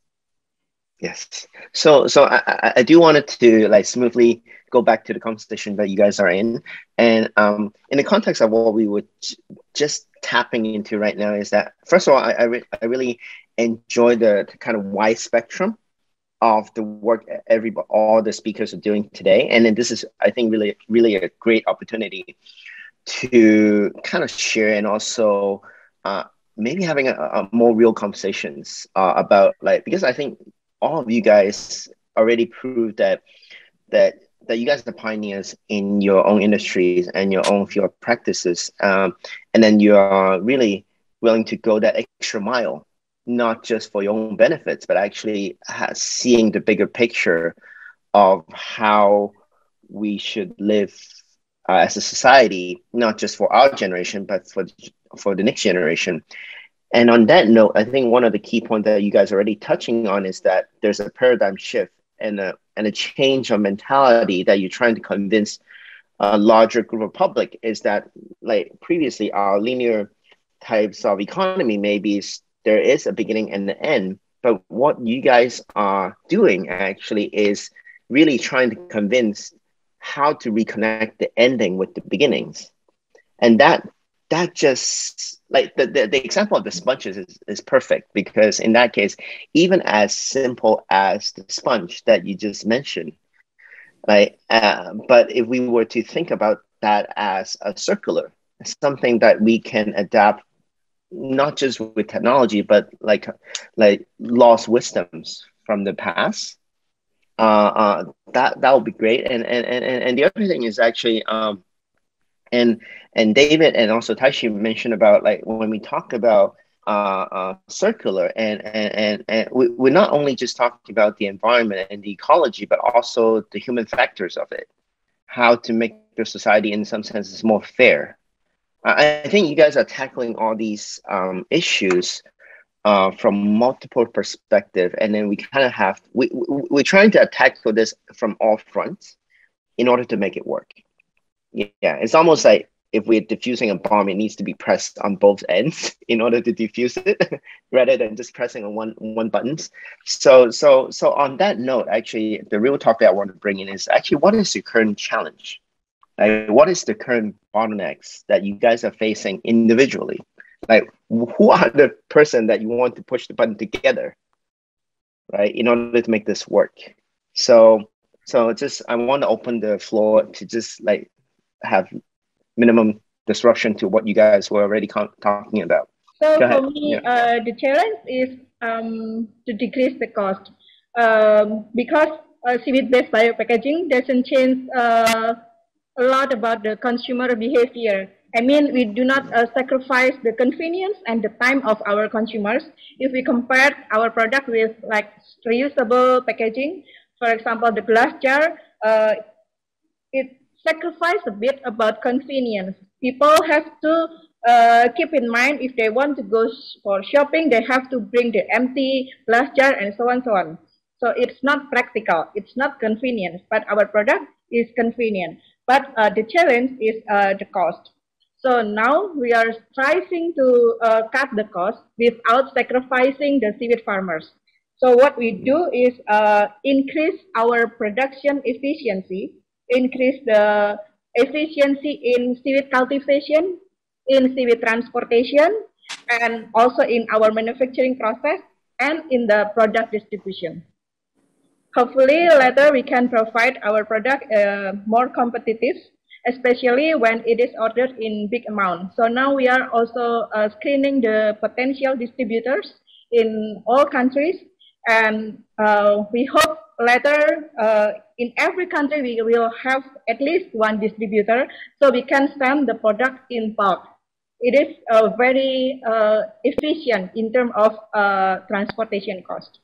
Yes. So so I, I do wanted to like smoothly go back to the conversation that you guys are in. And um, in the context of what we were just tapping into right now is that first of all, I I, re- I really enjoy the, the, kind of wide spectrum of the work every all the speakers are doing today, and then this is I think really really a great opportunity to kind of share and also uh, maybe having a, a, more real conversations uh, about like because I think all of you guys already proved that that that you guys are pioneers in your own industries and your own field practices. Um, and then you are really willing to go that extra mile, not just for your own benefits, but actually seeing the bigger picture of how we should live uh, as a society, not just for our generation, but for, for the next generation. And on that note, I think one of the key points that you guys are already touching on is that there's a paradigm shift and a, and a change of mentality that you're trying to convince a larger group of public is that like previously our linear types of economy maybe there is a beginning and an end but what you guys are doing actually is really trying to convince how to reconnect the ending with the beginnings. And that that just like the, the, the example of the sponges is, is perfect because in that case even as simple as the sponge that you just mentioned right uh, but if we were to think about that as a circular something that we can adapt not just with technology but like like lost wisdoms from the past, uh, uh, that that would be great. And and and and the other thing is actually, um, and and David and also Taishi mentioned about like when we talk about uh, uh, circular and and and, and we, we're not only just talking about the environment and the ecology, but also the human factors of it, how to make the society in some senses more fair. I, I think you guys are tackling all these um, issues uh, from multiple perspective, and then we kind of have we, we we're trying to tackle this from all fronts in order to make it work. Yeah, it's almost like if we're diffusing a bomb, it needs to be pressed on both ends in order to diffuse it, rather than just pressing on one one buttons. So so so on that note, actually, the real topic I want to bring in is actually what is the current challenge? Like, what is the current bottlenecks that you guys are facing individually? like who are the person that you want to push the button together right in order to make this work so so just i want to open the floor to just like have minimum disruption to what you guys were already talking about so for me yeah. uh, the challenge is um, to decrease the cost um, because uh, seaweed-based biopackaging doesn't change uh, a lot about the consumer behavior I mean, we do not uh, sacrifice the convenience and the time of our consumers. If we compare our product with like reusable packaging, for example, the glass jar, uh, it sacrifices a bit about convenience. People have to uh, keep in mind if they want to go for shopping, they have to bring the empty glass jar and so on, so on. So it's not practical, it's not convenient, but our product is convenient. But uh, the challenge is uh, the cost. So now we are striving to uh, cut the cost without sacrificing the seaweed farmers. So what we do is uh, increase our production efficiency, increase the efficiency in seaweed cultivation, in seaweed transportation, and also in our manufacturing process and in the product distribution. Hopefully later we can provide our product uh, more competitive especially when it is ordered in big amount. So now we are also uh, screening the potential distributors in all countries. And uh, we hope later uh, in every country we will have at least one distributor so we can send the product in bulk. It is uh, very uh, efficient in terms of uh, transportation cost.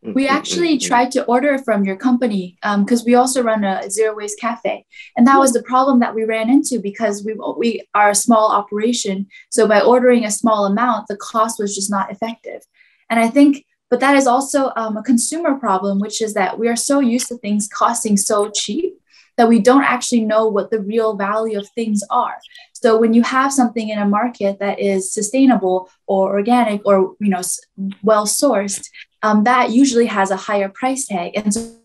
We mm-hmm. actually mm-hmm. tried to order from your company because um, we also run a zero waste cafe, and that was the problem that we ran into because we we are a small operation. So by ordering a small amount, the cost was just not effective. And I think, but that is also um, a consumer problem, which is that we are so used to things costing so cheap that we don't actually know what the real value of things are. So when you have something in a market that is sustainable or organic or you know well sourced, um, that usually has a higher price tag, and so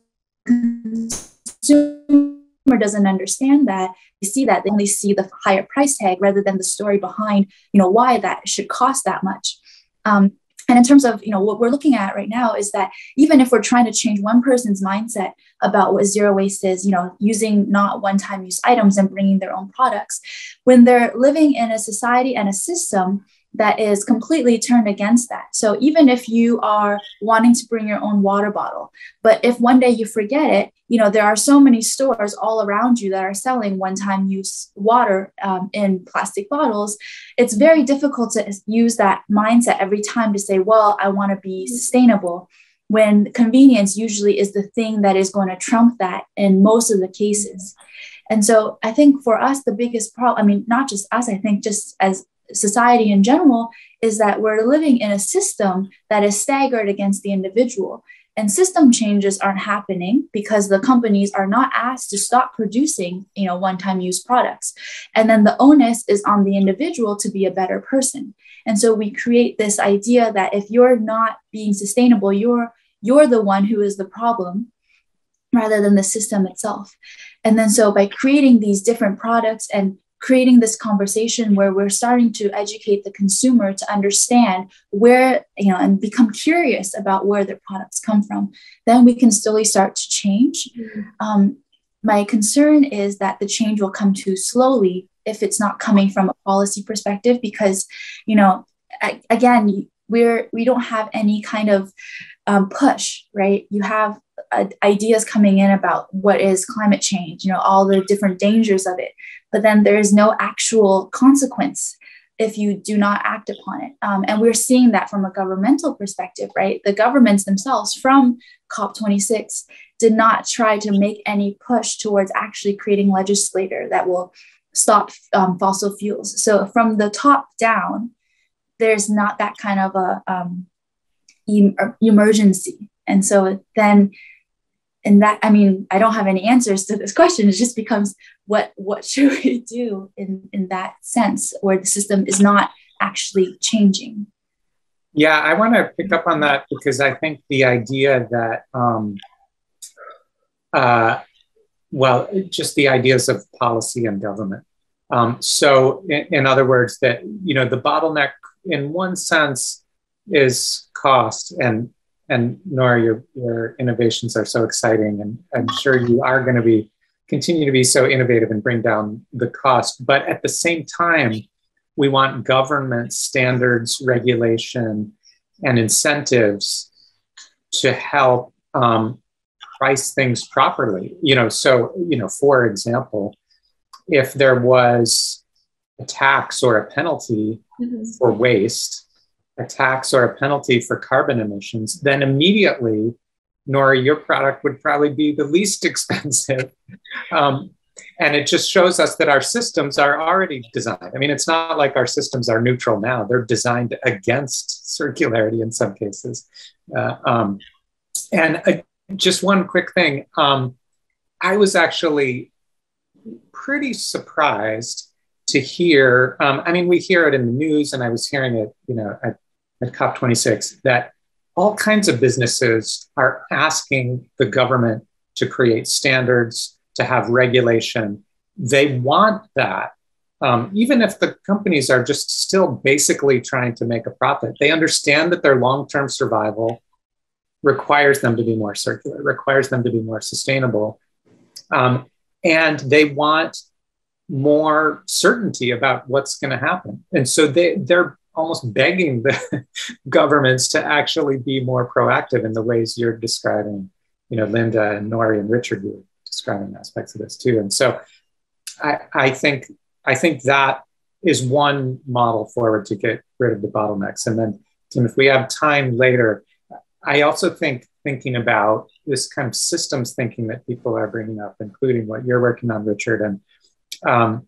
consumer doesn't understand that. They see that they only see the higher price tag rather than the story behind you know why that should cost that much. Um, and in terms of you know what we're looking at right now is that even if we're trying to change one person's mindset about what zero waste is you know using not one time use items and bringing their own products when they're living in a society and a system that is completely turned against that. So even if you are wanting to bring your own water bottle, but if one day you forget it, you know there are so many stores all around you that are selling one-time use water um, in plastic bottles. It's very difficult to use that mindset every time to say, "Well, I want to be sustainable." When convenience usually is the thing that is going to trump that in most of the cases. And so I think for us, the biggest problem, I mean, not just us, I think just as society in general is that we're living in a system that is staggered against the individual. And system changes aren't happening because the companies are not asked to stop producing, you know, one-time use products. And then the onus is on the individual to be a better person. And so we create this idea that if you're not being sustainable, you're you're the one who is the problem rather than the system itself. And then so by creating these different products and creating this conversation where we're starting to educate the consumer to understand where you know and become curious about where their products come from then we can slowly start to change mm-hmm. um, my concern is that the change will come too slowly if it's not coming from a policy perspective because you know again we're we don't have any kind of um, push, right? You have uh, ideas coming in about what is climate change, you know, all the different dangers of it, but then there is no actual consequence if you do not act upon it. Um, and we're seeing that from a governmental perspective, right? The governments themselves from COP26 did not try to make any push towards actually creating legislator that will stop um, fossil fuels. So from the top down, there's not that kind of a um, em- emergency. And so then and that i mean i don't have any answers to this question. It just becomes what what should we do in in that sense where the system is not actually changing? Yeah i want to pick up on that because i think the idea that um uh well just the ideas of policy and government. Um, so in, in other words that you know the bottleneck in one sense is cost and and Nora, your, your innovations are so exciting, and I'm sure you are going to be continue to be so innovative and bring down the cost. But at the same time, we want government standards, regulation, and incentives to help um, price things properly. You know, so you know, for example, if there was a tax or a penalty mm-hmm. for waste a tax or a penalty for carbon emissions, then immediately, Nora, your product would probably be the least expensive. Um, and it just shows us that our systems are already designed. I mean, it's not like our systems are neutral now, they're designed against circularity in some cases. Uh, um, and uh, just one quick thing um, I was actually pretty surprised to hear. Um, I mean, we hear it in the news, and I was hearing it, you know, at at COP26 that all kinds of businesses are asking the government to create standards, to have regulation. They want that. Um, even if the companies are just still basically trying to make a profit, they understand that their long term survival requires them to be more circular, requires them to be more sustainable. Um, and they want more certainty about what's going to happen. And so they, they're almost begging the governments to actually be more proactive in the ways you're describing. You know, Linda and Nori and Richard, were describing aspects of this too. And so I, I think I think that is one model forward to get rid of the bottlenecks. And then Tim, if we have time later, I also think thinking about this kind of systems thinking that people are bringing up, including what you're working on, Richard, and um,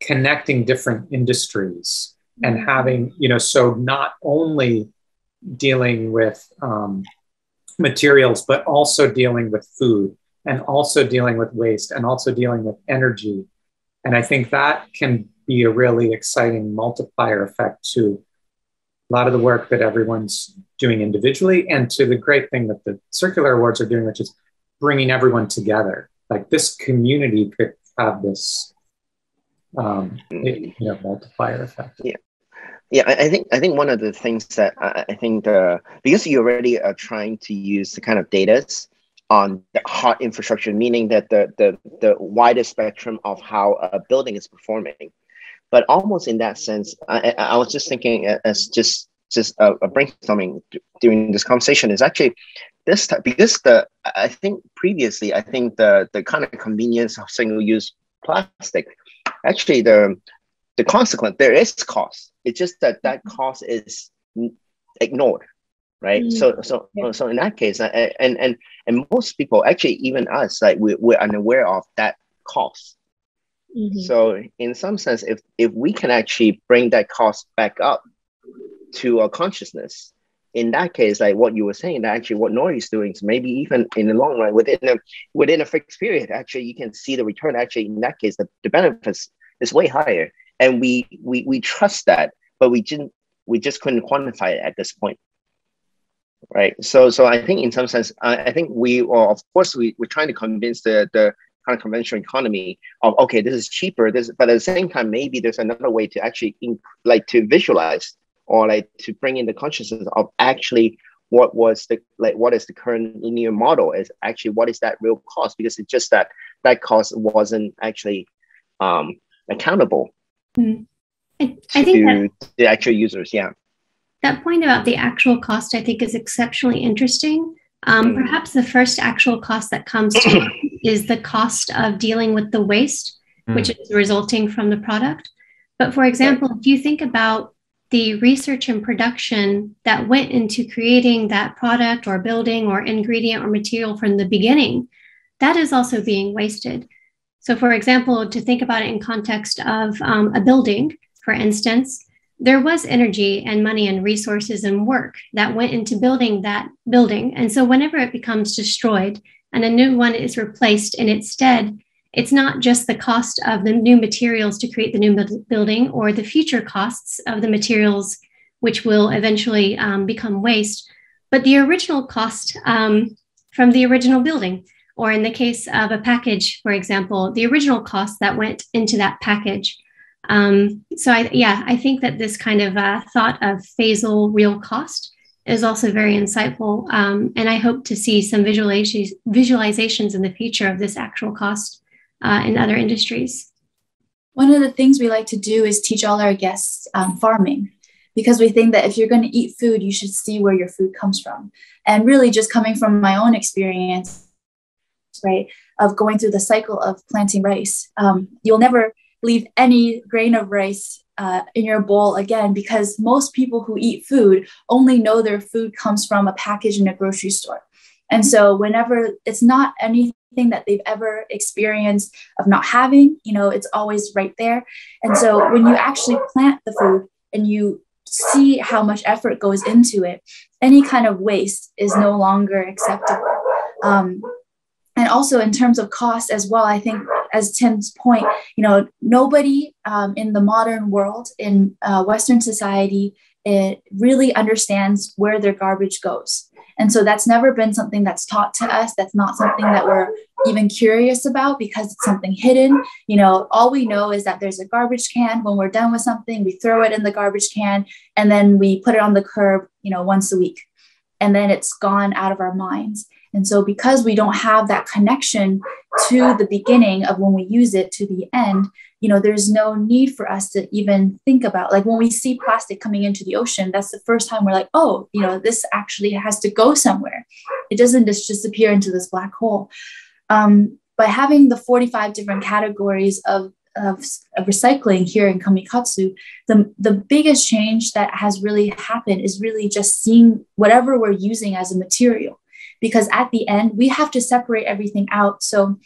connecting different industries and having you know so not only dealing with um, materials but also dealing with food and also dealing with waste and also dealing with energy. And i think that can be a really exciting multiplier effect to a lot of the work that everyone's doing individually and to the great thing that the crQlr Awards are doing which is bringing everyone together. Like this community could have this um, you know multiplier effect. Yeah yeah, I, think I think one of the things that I, think the because you already are trying to use the kind of data on the hard infrastructure, meaning that the the the widest spectrum of how a building is performing. But almost in that sense, I, I was just thinking as just just a, a brainstorming during this conversation is actually this type because the I think previously I think the the kind of convenience of single use plastic actually the the consequence there is cost it's just that that mm-hmm. cost is ignored right mm-hmm. so so yeah. so in that case and and and most people actually even us like we, we're unaware of that cost mm-hmm. so in some sense if if we can actually bring that cost back up to our consciousness in that case like what you were saying that actually what Nori is doing is maybe even in the long run within a within a fixed period actually you can see the return actually in that case the, the benefits is way higher and we we we trust that but we didn't we just couldn't quantify it at this point. Right? So so i think in some sense i, I think we well, of course we, we're trying to convince the the kind of conventional economy of okay this is cheaper this but at the same time maybe there's another way to actually in, like to visualize or like to bring in the consciousness of actually what was the like what is the current linear model is actually what is that real cost? Because it's just that that cost wasn't actually um accountable Mm. I, I think to the actual users. Yeah. that point about the actual cost, I think, is exceptionally interesting. Um, mm. Perhaps the first actual cost that comes to is the cost of dealing with the waste, mm. which is resulting from the product. But for example, if you think about the research and production that went into creating that product or building or ingredient or material from the beginning, that is also being wasted. So, for example, to think about it in context of um, a building, for instance, there was energy and money and resources and work that went into building that building. And so, whenever it becomes destroyed and a new one is replaced in its stead, it's not just the cost of the new materials to create the new building or the future costs of the materials, which will eventually um, become waste, but the original cost um, from the original building. Or in the case of a package, for example, the original cost that went into that package. Um, so, I, yeah, I think that this kind of uh, thought of phasal real cost is also very insightful. Um, and I hope to see some visualizations, visualizations in the future of this actual cost uh, in other industries. One of the things we like to do is teach all our guests um, farming because we think that if you're going to eat food, you should see where your food comes from. And really, just coming from my own experience, right, of going through the cycle of planting rice, um, you'll never leave any grain of rice uh, in your bowl again because most people who eat food only know their food comes from a package in a grocery store. And so, whenever it's not anything that they've ever experienced of not having, you know, it's always right there. And so when you actually plant the food and you see how much effort goes into it, any kind of waste is no longer acceptable. Um, and also in terms of cost as well, I think as Tim's point, you know, nobody um, in the modern world in uh, Western society it really understands where their garbage goes. And so that's never been something that's taught to us. That's not something that we're even curious about because it's something hidden. You know, all we know is that there's a garbage can. When we're done with something, we throw it in the garbage can and then we put it on the curb, you know, once a week. And then it's gone out of our minds. And so, because we don't have that connection to the beginning of when we use it to the end, you know, there's no need for us to even think about like when we see plastic coming into the ocean, that's the first time we're like, oh, you know, this actually has to go somewhere. It doesn't just disappear into this black hole. Um, by having the 45 different categories of of, of, recycling here in Kamikatsu, the, the biggest change that has really happened is really just seeing whatever we're using as a material because at the end we have to separate everything out. So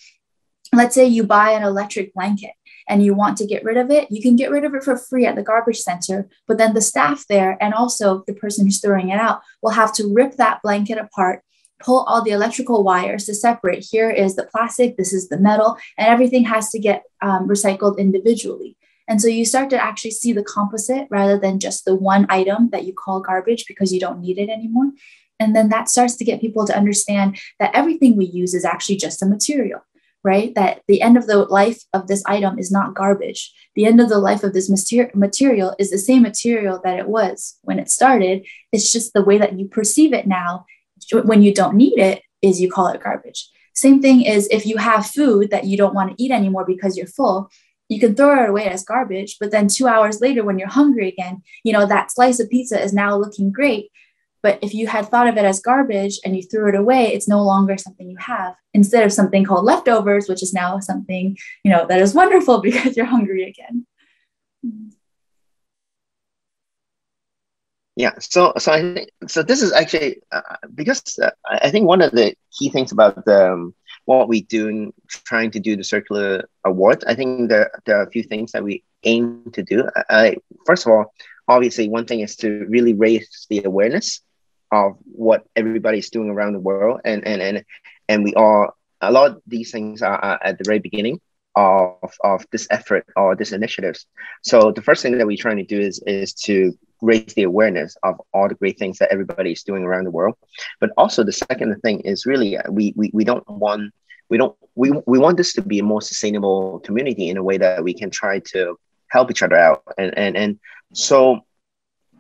let's say you buy an electric blanket and you want to get rid of it you can get rid of it for free at the garbage center but then the staff there and also the person who's throwing it out will have to rip that blanket apart pull all the electrical wires to separate. Here is the plastic this is the metal and everything has to get um, recycled individually. And so you start to actually see the composite rather than just the one item that you call garbage because you don't need it anymore and then that starts to get people to understand that everything we use is actually just a material, right? That the end of the life of this item is not garbage. The end of the life of this material is the same material that it was when it started. It's just the way that you perceive it now when you don't need it is you call it garbage. Same thing is if you have food that you don't want to eat anymore because you're full, you can throw it away as garbage, but then two hours later, when you're hungry again, you know, that slice of pizza is now looking great. But if you had thought of it as garbage and you threw it away, it's no longer something you have. Instead of something called leftovers, which is now something, you know, that is wonderful because you're hungry again. Yeah, so so I think so. This is actually uh, because uh, I think one of the key things about the, um, what we do in trying to do the crQlr award. I think there there are a few things that we aim to do. I, first of all, obviously, one thing is to really raise the awareness of what everybody's doing around the world. And and and and we are a lot of these things are, are at the very beginning of of this effort or this initiatives. So the first thing that we're trying to do is is to raise the awareness of all the great things that everybody is doing around the world. But also the second thing is really uh, we we, we don't want we don't we, we want this to be a more sustainable community in a way that we can try to help each other out. And and and so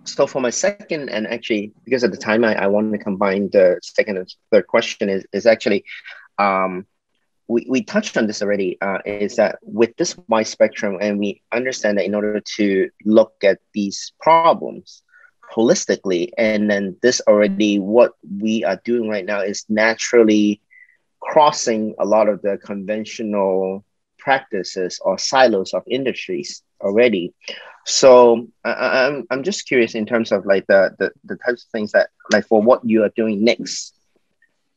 so for my second and actually because at the time I, I wanted to combine the second and third question is, is actually um, we, we touched on this already uh, is that with this wide spectrum and we understand that in order to look at these problems holistically and then this already what we are doing right now is naturally crossing a lot of the conventional practices or silos of industries already. So I, I'm, I'm just curious in terms of like the, the the types of things that like for what you are doing next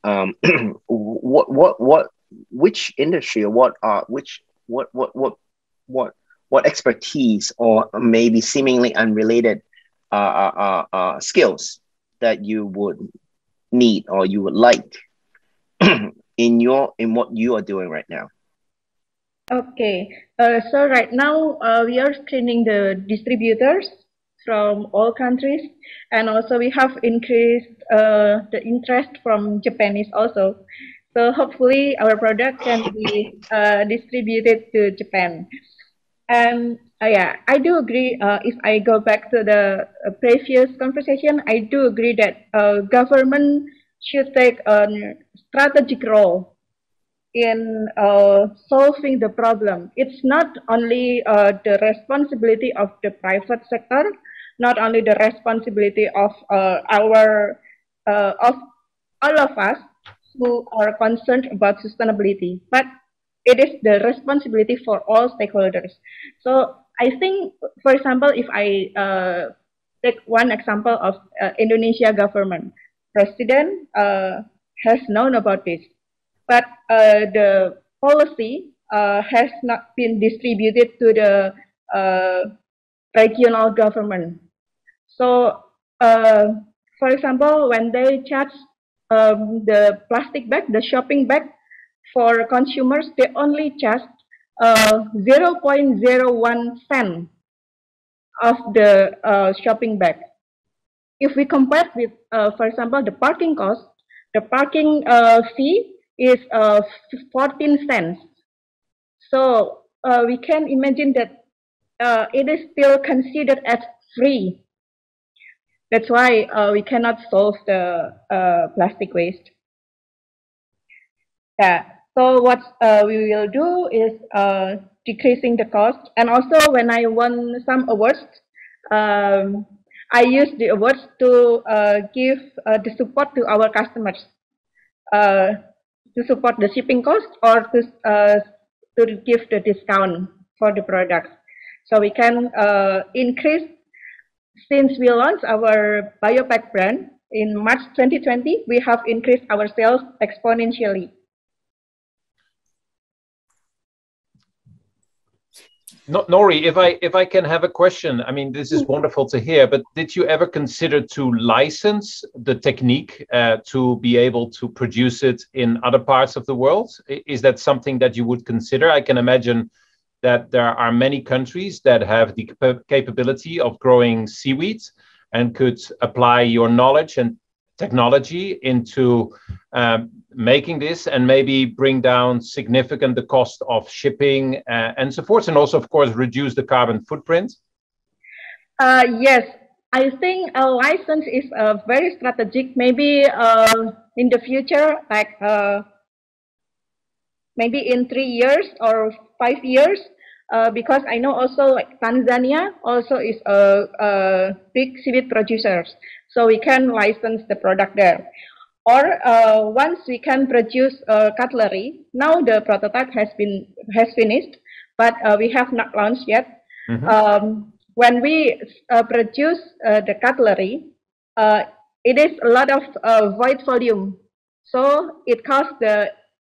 um what what what which industry or what are, which what what what what what expertise or maybe seemingly unrelated uh, uh, uh, uh, skills that you would need or you would like in your in what you are doing right now okay. Uh, so right now uh, we are screening the distributors from all countries. And also we have increased uh, the interest from japanese also. So hopefully our product can be uh, distributed to japan. And uh, yeah, I do agree. Uh, if I go back to the previous conversation, I do agree that government should take a strategic role in uh, solving the problem. It's not only uh, the responsibility of the private sector, not only the responsibility of our of all of us who are concerned about sustainability, but it is the responsibility for all stakeholders. So I think, for example, if I uh, take one example of uh, Indonesia government, president uh, has known about this, but uh, the policy uh, has not been distributed to the uh, regional government. So, for example, when they charge um, the plastic bag, the shopping bag for consumers, they only charge uh, 0.01 cent of the uh, shopping bag. If we compare with, uh, for example, the parking cost, the parking fee is uh, 14 cents. So uh, we can imagine that uh, it is still considered as free. That's why uh, we cannot solve the uh, plastic waste. Yeah. So what uh, we will do is decreasing the cost. And also when I won some awards, um, I use the awards to give the support to our customers uh, to support the shipping cost or to, uh, to give the discount for the products. So we can uh, increase, since we launched our Biopac brand in March 2020, we have increased our sales exponentially. Nori, if I if I can have a question, I mean this is mm-hmm. wonderful to hear. But did you ever consider to license the technique uh, to be able to produce it in other parts of the world? Is that something that you would consider? I can imagine that there are many countries that have the capability of growing seaweed and could apply your knowledge and technology into um, making this and maybe bring down significant the cost of shipping uh, and so forth and also of course reduce the carbon footprint? Uh, yes. I think a license is uh, very strategic maybe uh, in the future like uh, maybe in three years or five years uh, because I know also like Tanzania also is a, a big seaweed producers, so we can license the product there. Or uh, once we can produce uh, cutlery, now the prototype has been has finished, but uh, we have not launched yet. Mm-hmm. Um, when we uh, produce uh, the cutlery, it is a lot of void volume, so it costs the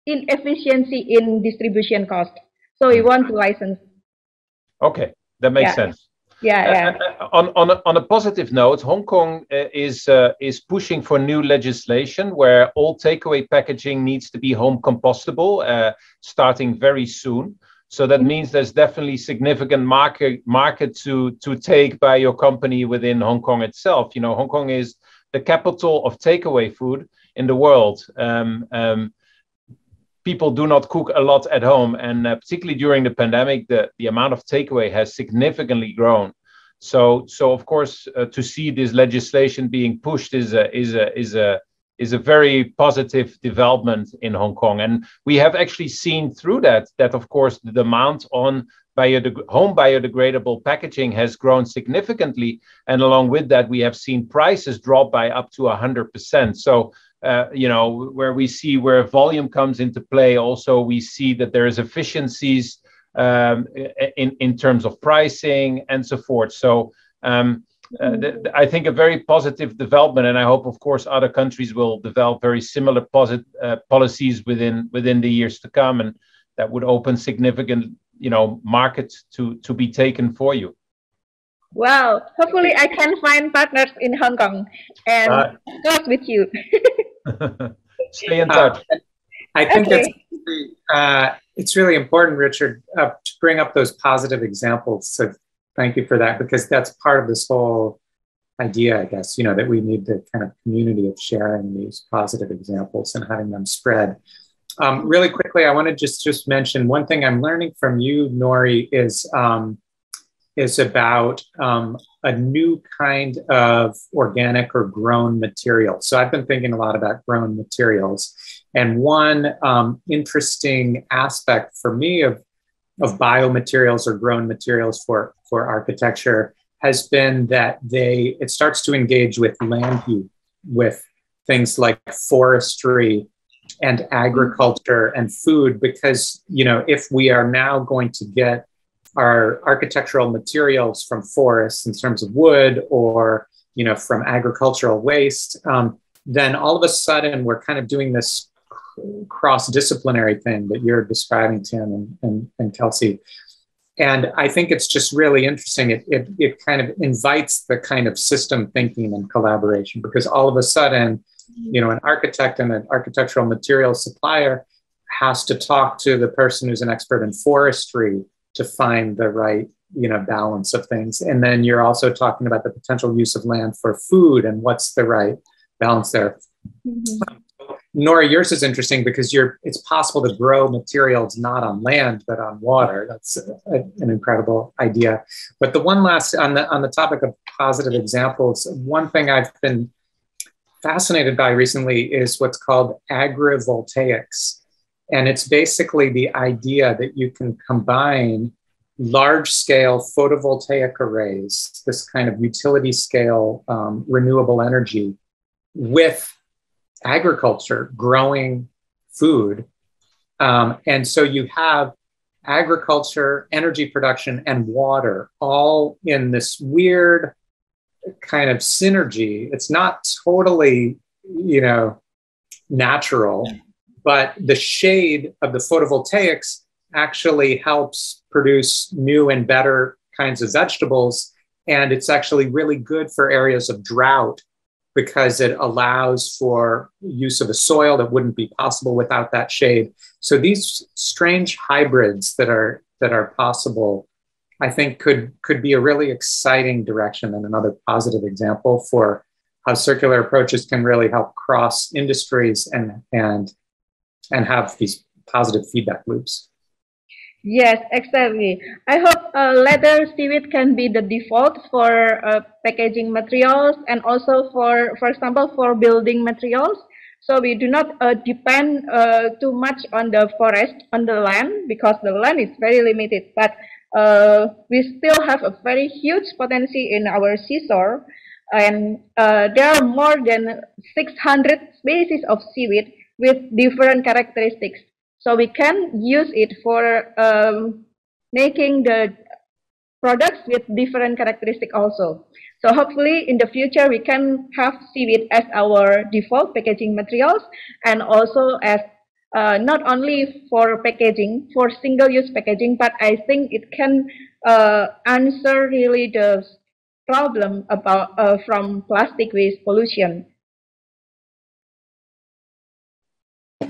inefficiency in distribution cost. So we want to license. Okay, that makes yeah. sense. Yeah, uh, yeah. Uh, uh, on on a, on a positive note, Hong Kong uh, is uh, is pushing for new legislation where all takeaway packaging needs to be home compostable, uh, starting very soon. So that mm-hmm. means there's definitely significant market market to to take by your company within Hong Kong itself. You know, Hong Kong is the capital of takeaway food in the world. Um, um, people do not cook a lot at home, and uh, particularly during the pandemic, the, the amount of takeaway has significantly grown. So, so of course, uh, to see this legislation being pushed is a is a is a is a very positive development in Hong Kong, and we have actually seen through that that of course the demand on biodeg- home biodegradable packaging has grown significantly, and along with that, we have seen prices drop by up to 100%. So, uh, you know, where we see where volume comes into play, also we see that there is efficiencies um, in in terms of pricing and so forth. So. Um, uh, th- I think a very positive development, and I hope, of course, other countries will develop very similar posit- uh, policies within within the years to come, and that would open significant you know markets to to be taken for you wow hopefully i can find partners in hong kong and uh, with you stay in touch. Uh, i think okay. it's, uh, it's really important richard uh, to bring up those positive examples. So thank you for that because that's part of this whole idea i guess you know that we need the kind of community of sharing these positive examples and having them spread. Um, really quickly, I want to just just mention one thing I'm learning from you, Nori, is um, is about um, a new kind of organic or grown material. So I've been thinking a lot about grown materials, and one um, interesting aspect for me of of biomaterials or grown materials for for architecture has been that they it starts to engage with land use, with things like forestry and agriculture and food because you know if we are now going to get our architectural materials from forests in terms of wood or you know from agricultural waste um, then all of a sudden we're kind of doing this cross-disciplinary thing that you're describing tim and, and, and Kelsie. And i think it's just really interesting. It, it, it kind of invites the kind of system thinking and collaboration because all of a sudden you know, an architect and an architectural material supplier has to talk to the person who's an expert in forestry to find the right, you know, balance of things. And then you're also talking about the potential use of land for food and what's the right balance there. Mm-hmm. Nora, yours is interesting because you're it's possible to grow materials not on land but on water. That's a, an incredible idea. But the one last on the on the topic of positive examples, one thing I've been fascinated by recently is what's called agrivoltaics. And it's basically the idea that you can combine large scale photovoltaic arrays, this kind of utility scale um, renewable energy, with agriculture, growing food. Um, and so you have agriculture, energy production, and water all in this weird kind of synergy. It's not totally, you know, natural, but the shade of the photovoltaics actually helps produce new and better kinds of vegetables. And it's actually really good for areas of drought because it allows for use of a soil that wouldn't be possible without that shade. So these strange hybrids that are that are possible I think could could be a really exciting direction and another positive example for how circular approaches can really help cross industries and and and have these positive feedback loops. Yes, exactly. I hope uh, leather seaweed can be the default for uh, packaging materials and also for, for example, for building materials. So we do not uh, depend uh, too much on the forest, on the land, because the land is very limited. But uh, we still have a very huge potential in our seashore. And uh, there are more than 600 species of seaweed with different characteristics. So we can use it for um, making the products with different characteristics also. So hopefully in the future we can have seaweed as our default packaging materials and also as uh, not only for packaging, for single-use packaging, but I think it can uh, answer really the problem about uh, from plastic waste pollution.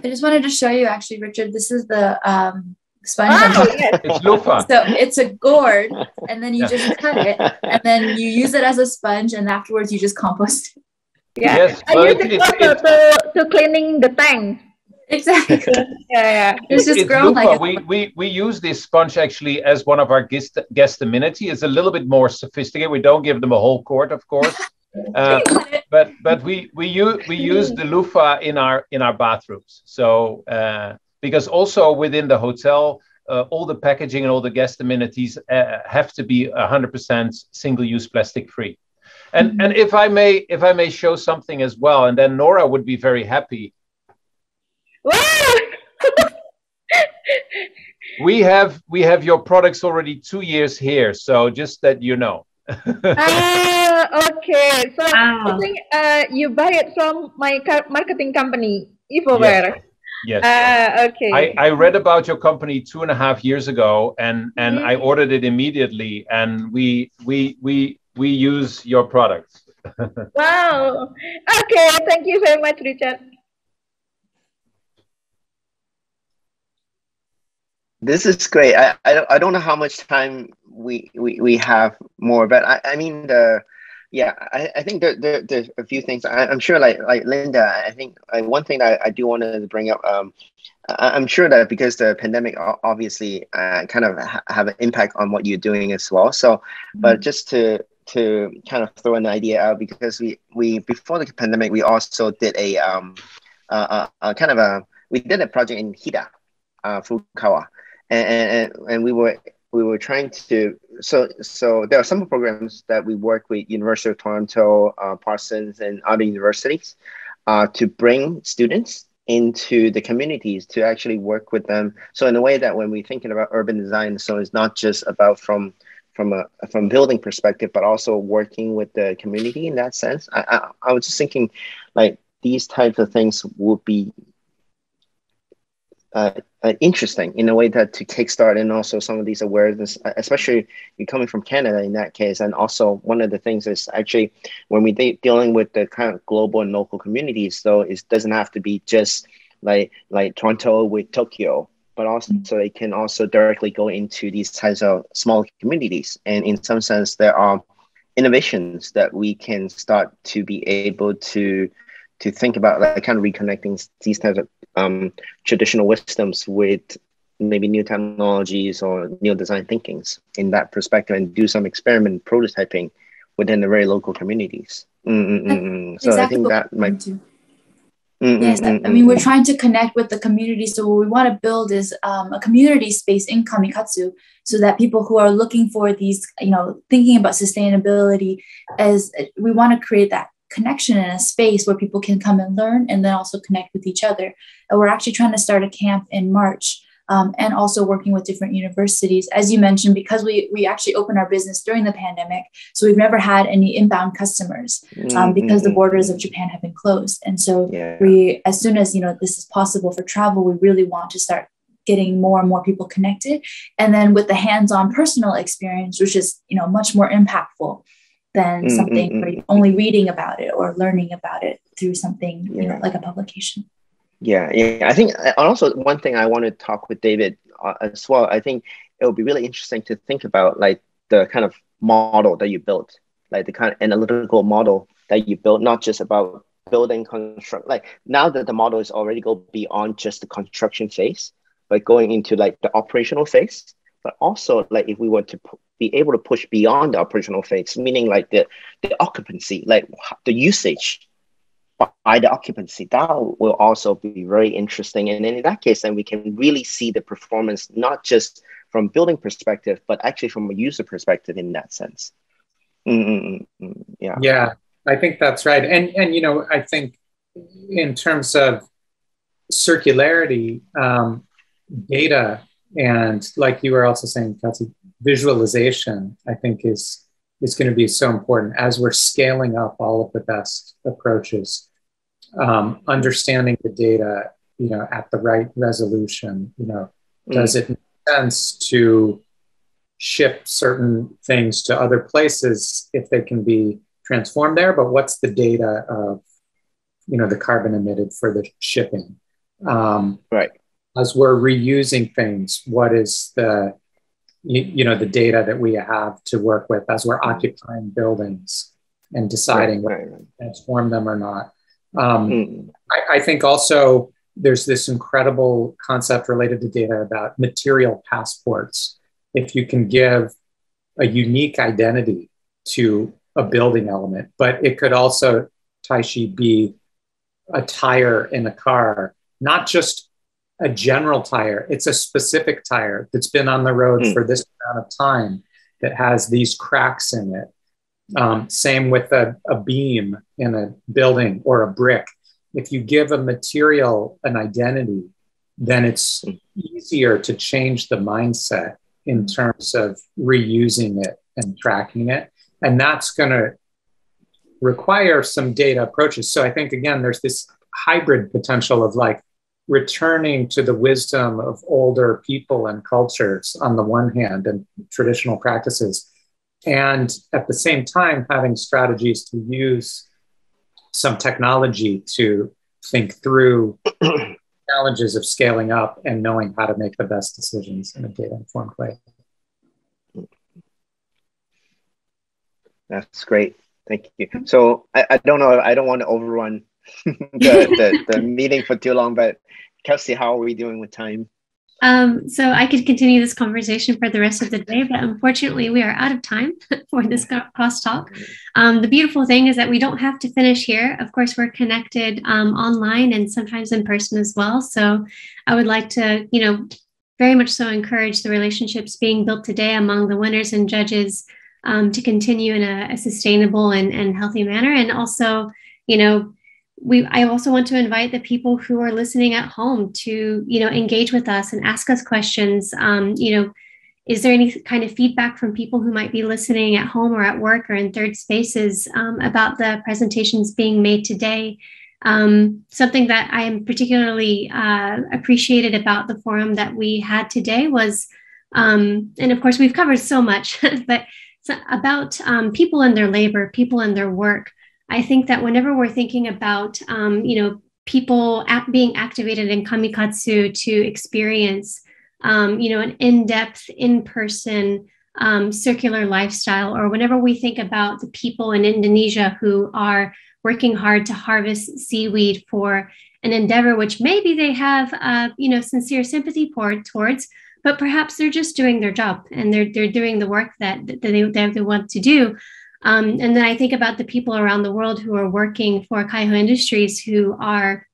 I just wanted to show you actually, Richard, this is the um, sponge. Oh, yes. it's loofah. So it's a gourd, and then you yeah. just cut it, and then you use it as a sponge, and afterwards you just compost it. Yeah, yes, I use it, also to, to cleaning the tank. Exactly. yeah, yeah. It's, just it's grown like we, we we use this sponge actually as one of our guest guest amenity. It's a little bit more sophisticated. We don't give them a whole quart, of course. Uh, but but we we use we use the loofah in our in our bathrooms. So uh, because also within the hotel, uh, all the packaging and all the guest amenities uh, have to be 100% single-use plastic free. And mm-hmm. and if I may if I may show something as well, and then Nora would be very happy. we have we have your products already two years here, so just that you know. Ah, okay. So I think uh, you buy it from my marketing company, Evoware. Yes. Yes. Uh, okay. I, I read about your company two and a half years ago, and and mm. I ordered it immediately, and we we we we use your products. wow. Okay. Thank you very much, Richard. This is great. I, I don't I don't know how much time we we, we have more, but I, I mean the yeah, I, I think there, there, there's a few things. I, am sure, like like Linda, I think like, one thing that I do want to bring up. Um, I, am sure that because the pandemic obviously uh, kind of ha- have an impact on what you're doing as well. So, mm-hmm. but just to to kind of throw an idea out because we we before the pandemic we also did a um uh, uh, kind of a we did a project in Hida, uh, Furukawa, and, and and we were we were trying to so so there are some programs that we work with University of Toronto, uh, Parsons, and other universities uh, to bring students into the communities to actually work with them. So in a way that when we're thinking about urban design, so it's not just about from from a from building perspective, but also working with the community in that sense. I, I, I was just thinking, like these types of things would be uh, uh, interesting in a way that to kickstart and also some of these awareness, especially you coming from Canada in that case. And also one of the things is actually when we de- dealing with the kind of global and local communities, though, it doesn't have to be just like like Toronto with Tokyo, but also mm-hmm. so they can also directly go into these types of small communities. And in some sense, there are innovations that we can start to be able to to think about like kind of reconnecting these types of um, traditional wisdoms with maybe new technologies or new design thinkings in that perspective and do some experiment prototyping within the very local communities. Mm-mm-mm. Mm. So exactly I think that might. Mm, mm, yes, I mean, we're trying to connect with the community. So, what we want to build is um, a community space in Kamikatsu so that people who are looking for these, you know, thinking about sustainability, as we want to create that connection in a space where people can come and learn and then also connect with each other. And we're actually trying to start a camp in March um, and also working with different universities. As you mentioned, because we, we actually opened our business during the pandemic, so we've never had any inbound customers um, because mm-hmm. the borders of Japan have been closed. And so yeah. we, as soon as you know this is possible for travel, we really want to start getting more and more people connected. And then with the hands-on personal experience, which is you know much more impactful than mm, something mm, mm, only reading about it or learning about it through something yeah. you know like a publication. Yeah yeah. I think also one thing i want to talk with david uh, as well i think it would be really interesting to think about like the kind of model that you built like the kind of analytical model that you built not just about building construct like now that the model is already go beyond just the construction phase but going into like the operational phase but also like if we were to be able to push beyond the operational phase, meaning like the, the occupancy, like the usage by the occupancy, that will also be very interesting. And in that case, then we can really see the performance, not just from building perspective, but actually from a user perspective in that sense. Mm-hmm. Yeah. Yeah, I think that's right. And, and, you know, I think in terms of circularity, um, data and like you were also saying, Kelsie, visualization, I think, is is going to be so important as we're scaling up all of the best approaches. Um, understanding the data, you know, at the right resolution. You know, mm. does it make sense to ship certain things to other places if they can be transformed there? But what's the data of, you know, the carbon emitted for the shipping? Um, right. As we're reusing things, what is the you, you, know the data that we have to work with as we're occupying buildings and deciding right, right, right. transform them or not. Um, mm. I, I, think also there's this incredible concept related to data about material passports. If you can give a unique identity to a building element, but it could also, Taishi, be a tire in a car, not just a general tire. It's a specific tire that's been on the road mm. for this amount of time that has these cracks in it. Um, same with a, a beam in a building or a brick. If you give a material an identity, then it's easier to change the mindset in terms of reusing it and tracking it. And that's going to require some data approaches. So I think, again, there's this hybrid potential of like returning to the wisdom of older people and cultures on the one hand and traditional practices. And at the same time, having strategies to use some technology to think through challenges of scaling up and knowing how to make the best decisions in a data informed way. That's great. Thank you. Mm-hmm. So I, I don't know, I don't want to overrun the, the, the meeting for too long, but Kelsie, how are we doing with time? Um, so I could continue this conversation for the rest of the day, but unfortunately, we are out of time for this crosstalk. Um, the beautiful thing is that we don't have to finish here. Of course, we're connected um, online and sometimes in person as well. So I would like to, you know, very much so encourage the relationships being built today among the winners and judges um, to continue in a, a sustainable and, and healthy manner, and also, you know, we i also want to invite the people who are listening at home to you know engage with us and ask us questions. Um, you know is there any kind of feedback from people who might be listening at home or at work or in third spaces um, about the presentations being made today? Um, something that i am particularly uh, appreciated about the forum that we had today was um, and of course we've covered so much but about um, people and their labor people and their work I think that whenever we're thinking about, um, you know, people being activated in kamikatsu to experience, um, you know, an in-depth, in-person um, circular lifestyle, or whenever we think about the people in Indonesia who are working hard to harvest seaweed for an endeavor which maybe they have, uh, you know, sincere sympathy for, towards, but perhaps they're just doing their job and they're they're doing the work that, that they that they want to do. Um, and then I think about the people around the world who are working for Kaiho Industries who are,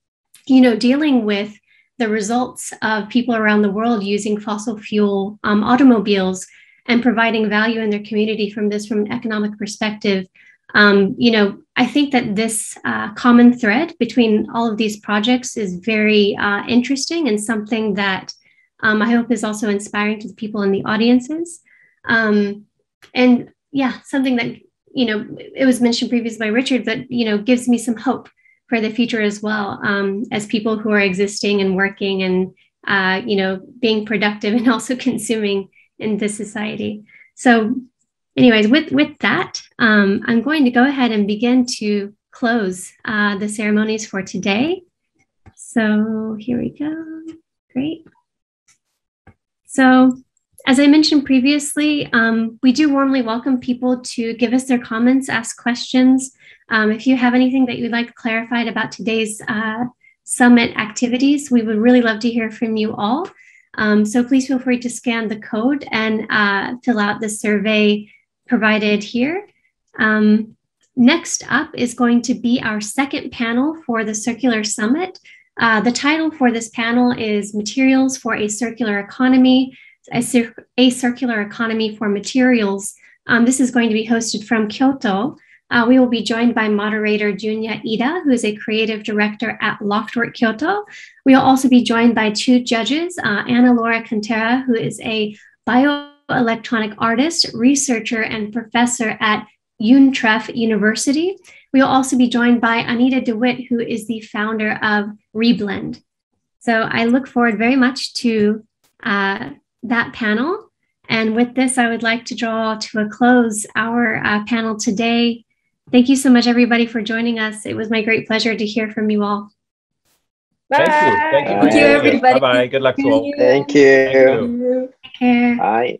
you know, dealing with the results of people around the world using fossil fuel um, automobiles and providing value in their community from this from an economic perspective. Um, you know, I think that this uh, common thread between all of these projects is very uh, interesting and something that um, I hope is also inspiring to the people in the audiences. Um, and yeah, something that you know, it was mentioned previously by Richard that, you know, gives me some hope for the future as well um, as people who are existing and working and, uh, you know, being productive and also consuming in this society. So anyways, with, with that, um, I'm going to go ahead and begin to close uh, the ceremonies for today. So here we go. Great. So as I mentioned previously, um, we do warmly welcome people to give us their comments, ask questions. Um, if you have anything that you'd like clarified about today's uh, summit activities, we would really love to hear from you all. Um, so please feel free to scan the code and uh, fill out the survey provided here. Um, next up is going to be our second panel for the crQlr Summit. Uh, the title for this panel is Materials for a Circular Economy, a, cir a circular economy for materials. Um, this is going to be hosted from Kyoto. Uh, we will be joined by moderator Junya Ida, who is a creative director at Loftwork Kyoto. We will also be joined by two judges, uh, Ana Laura Cantera, who is a bioelectronic artist, researcher, and professor at UNTREF University. We will also be joined by Anita DeWitt, who is the founder of Reblend. So I look forward very much to uh, that panel. And with this, I would like to draw to a close our uh, panel today. Thank you so much, everybody, for joining us. It was my great pleasure to hear from you all. Bye. Thank you. Thank you, Thank you everybody. Bye bye. Good luck to all. Thank you. Thank you. Take care. Bye.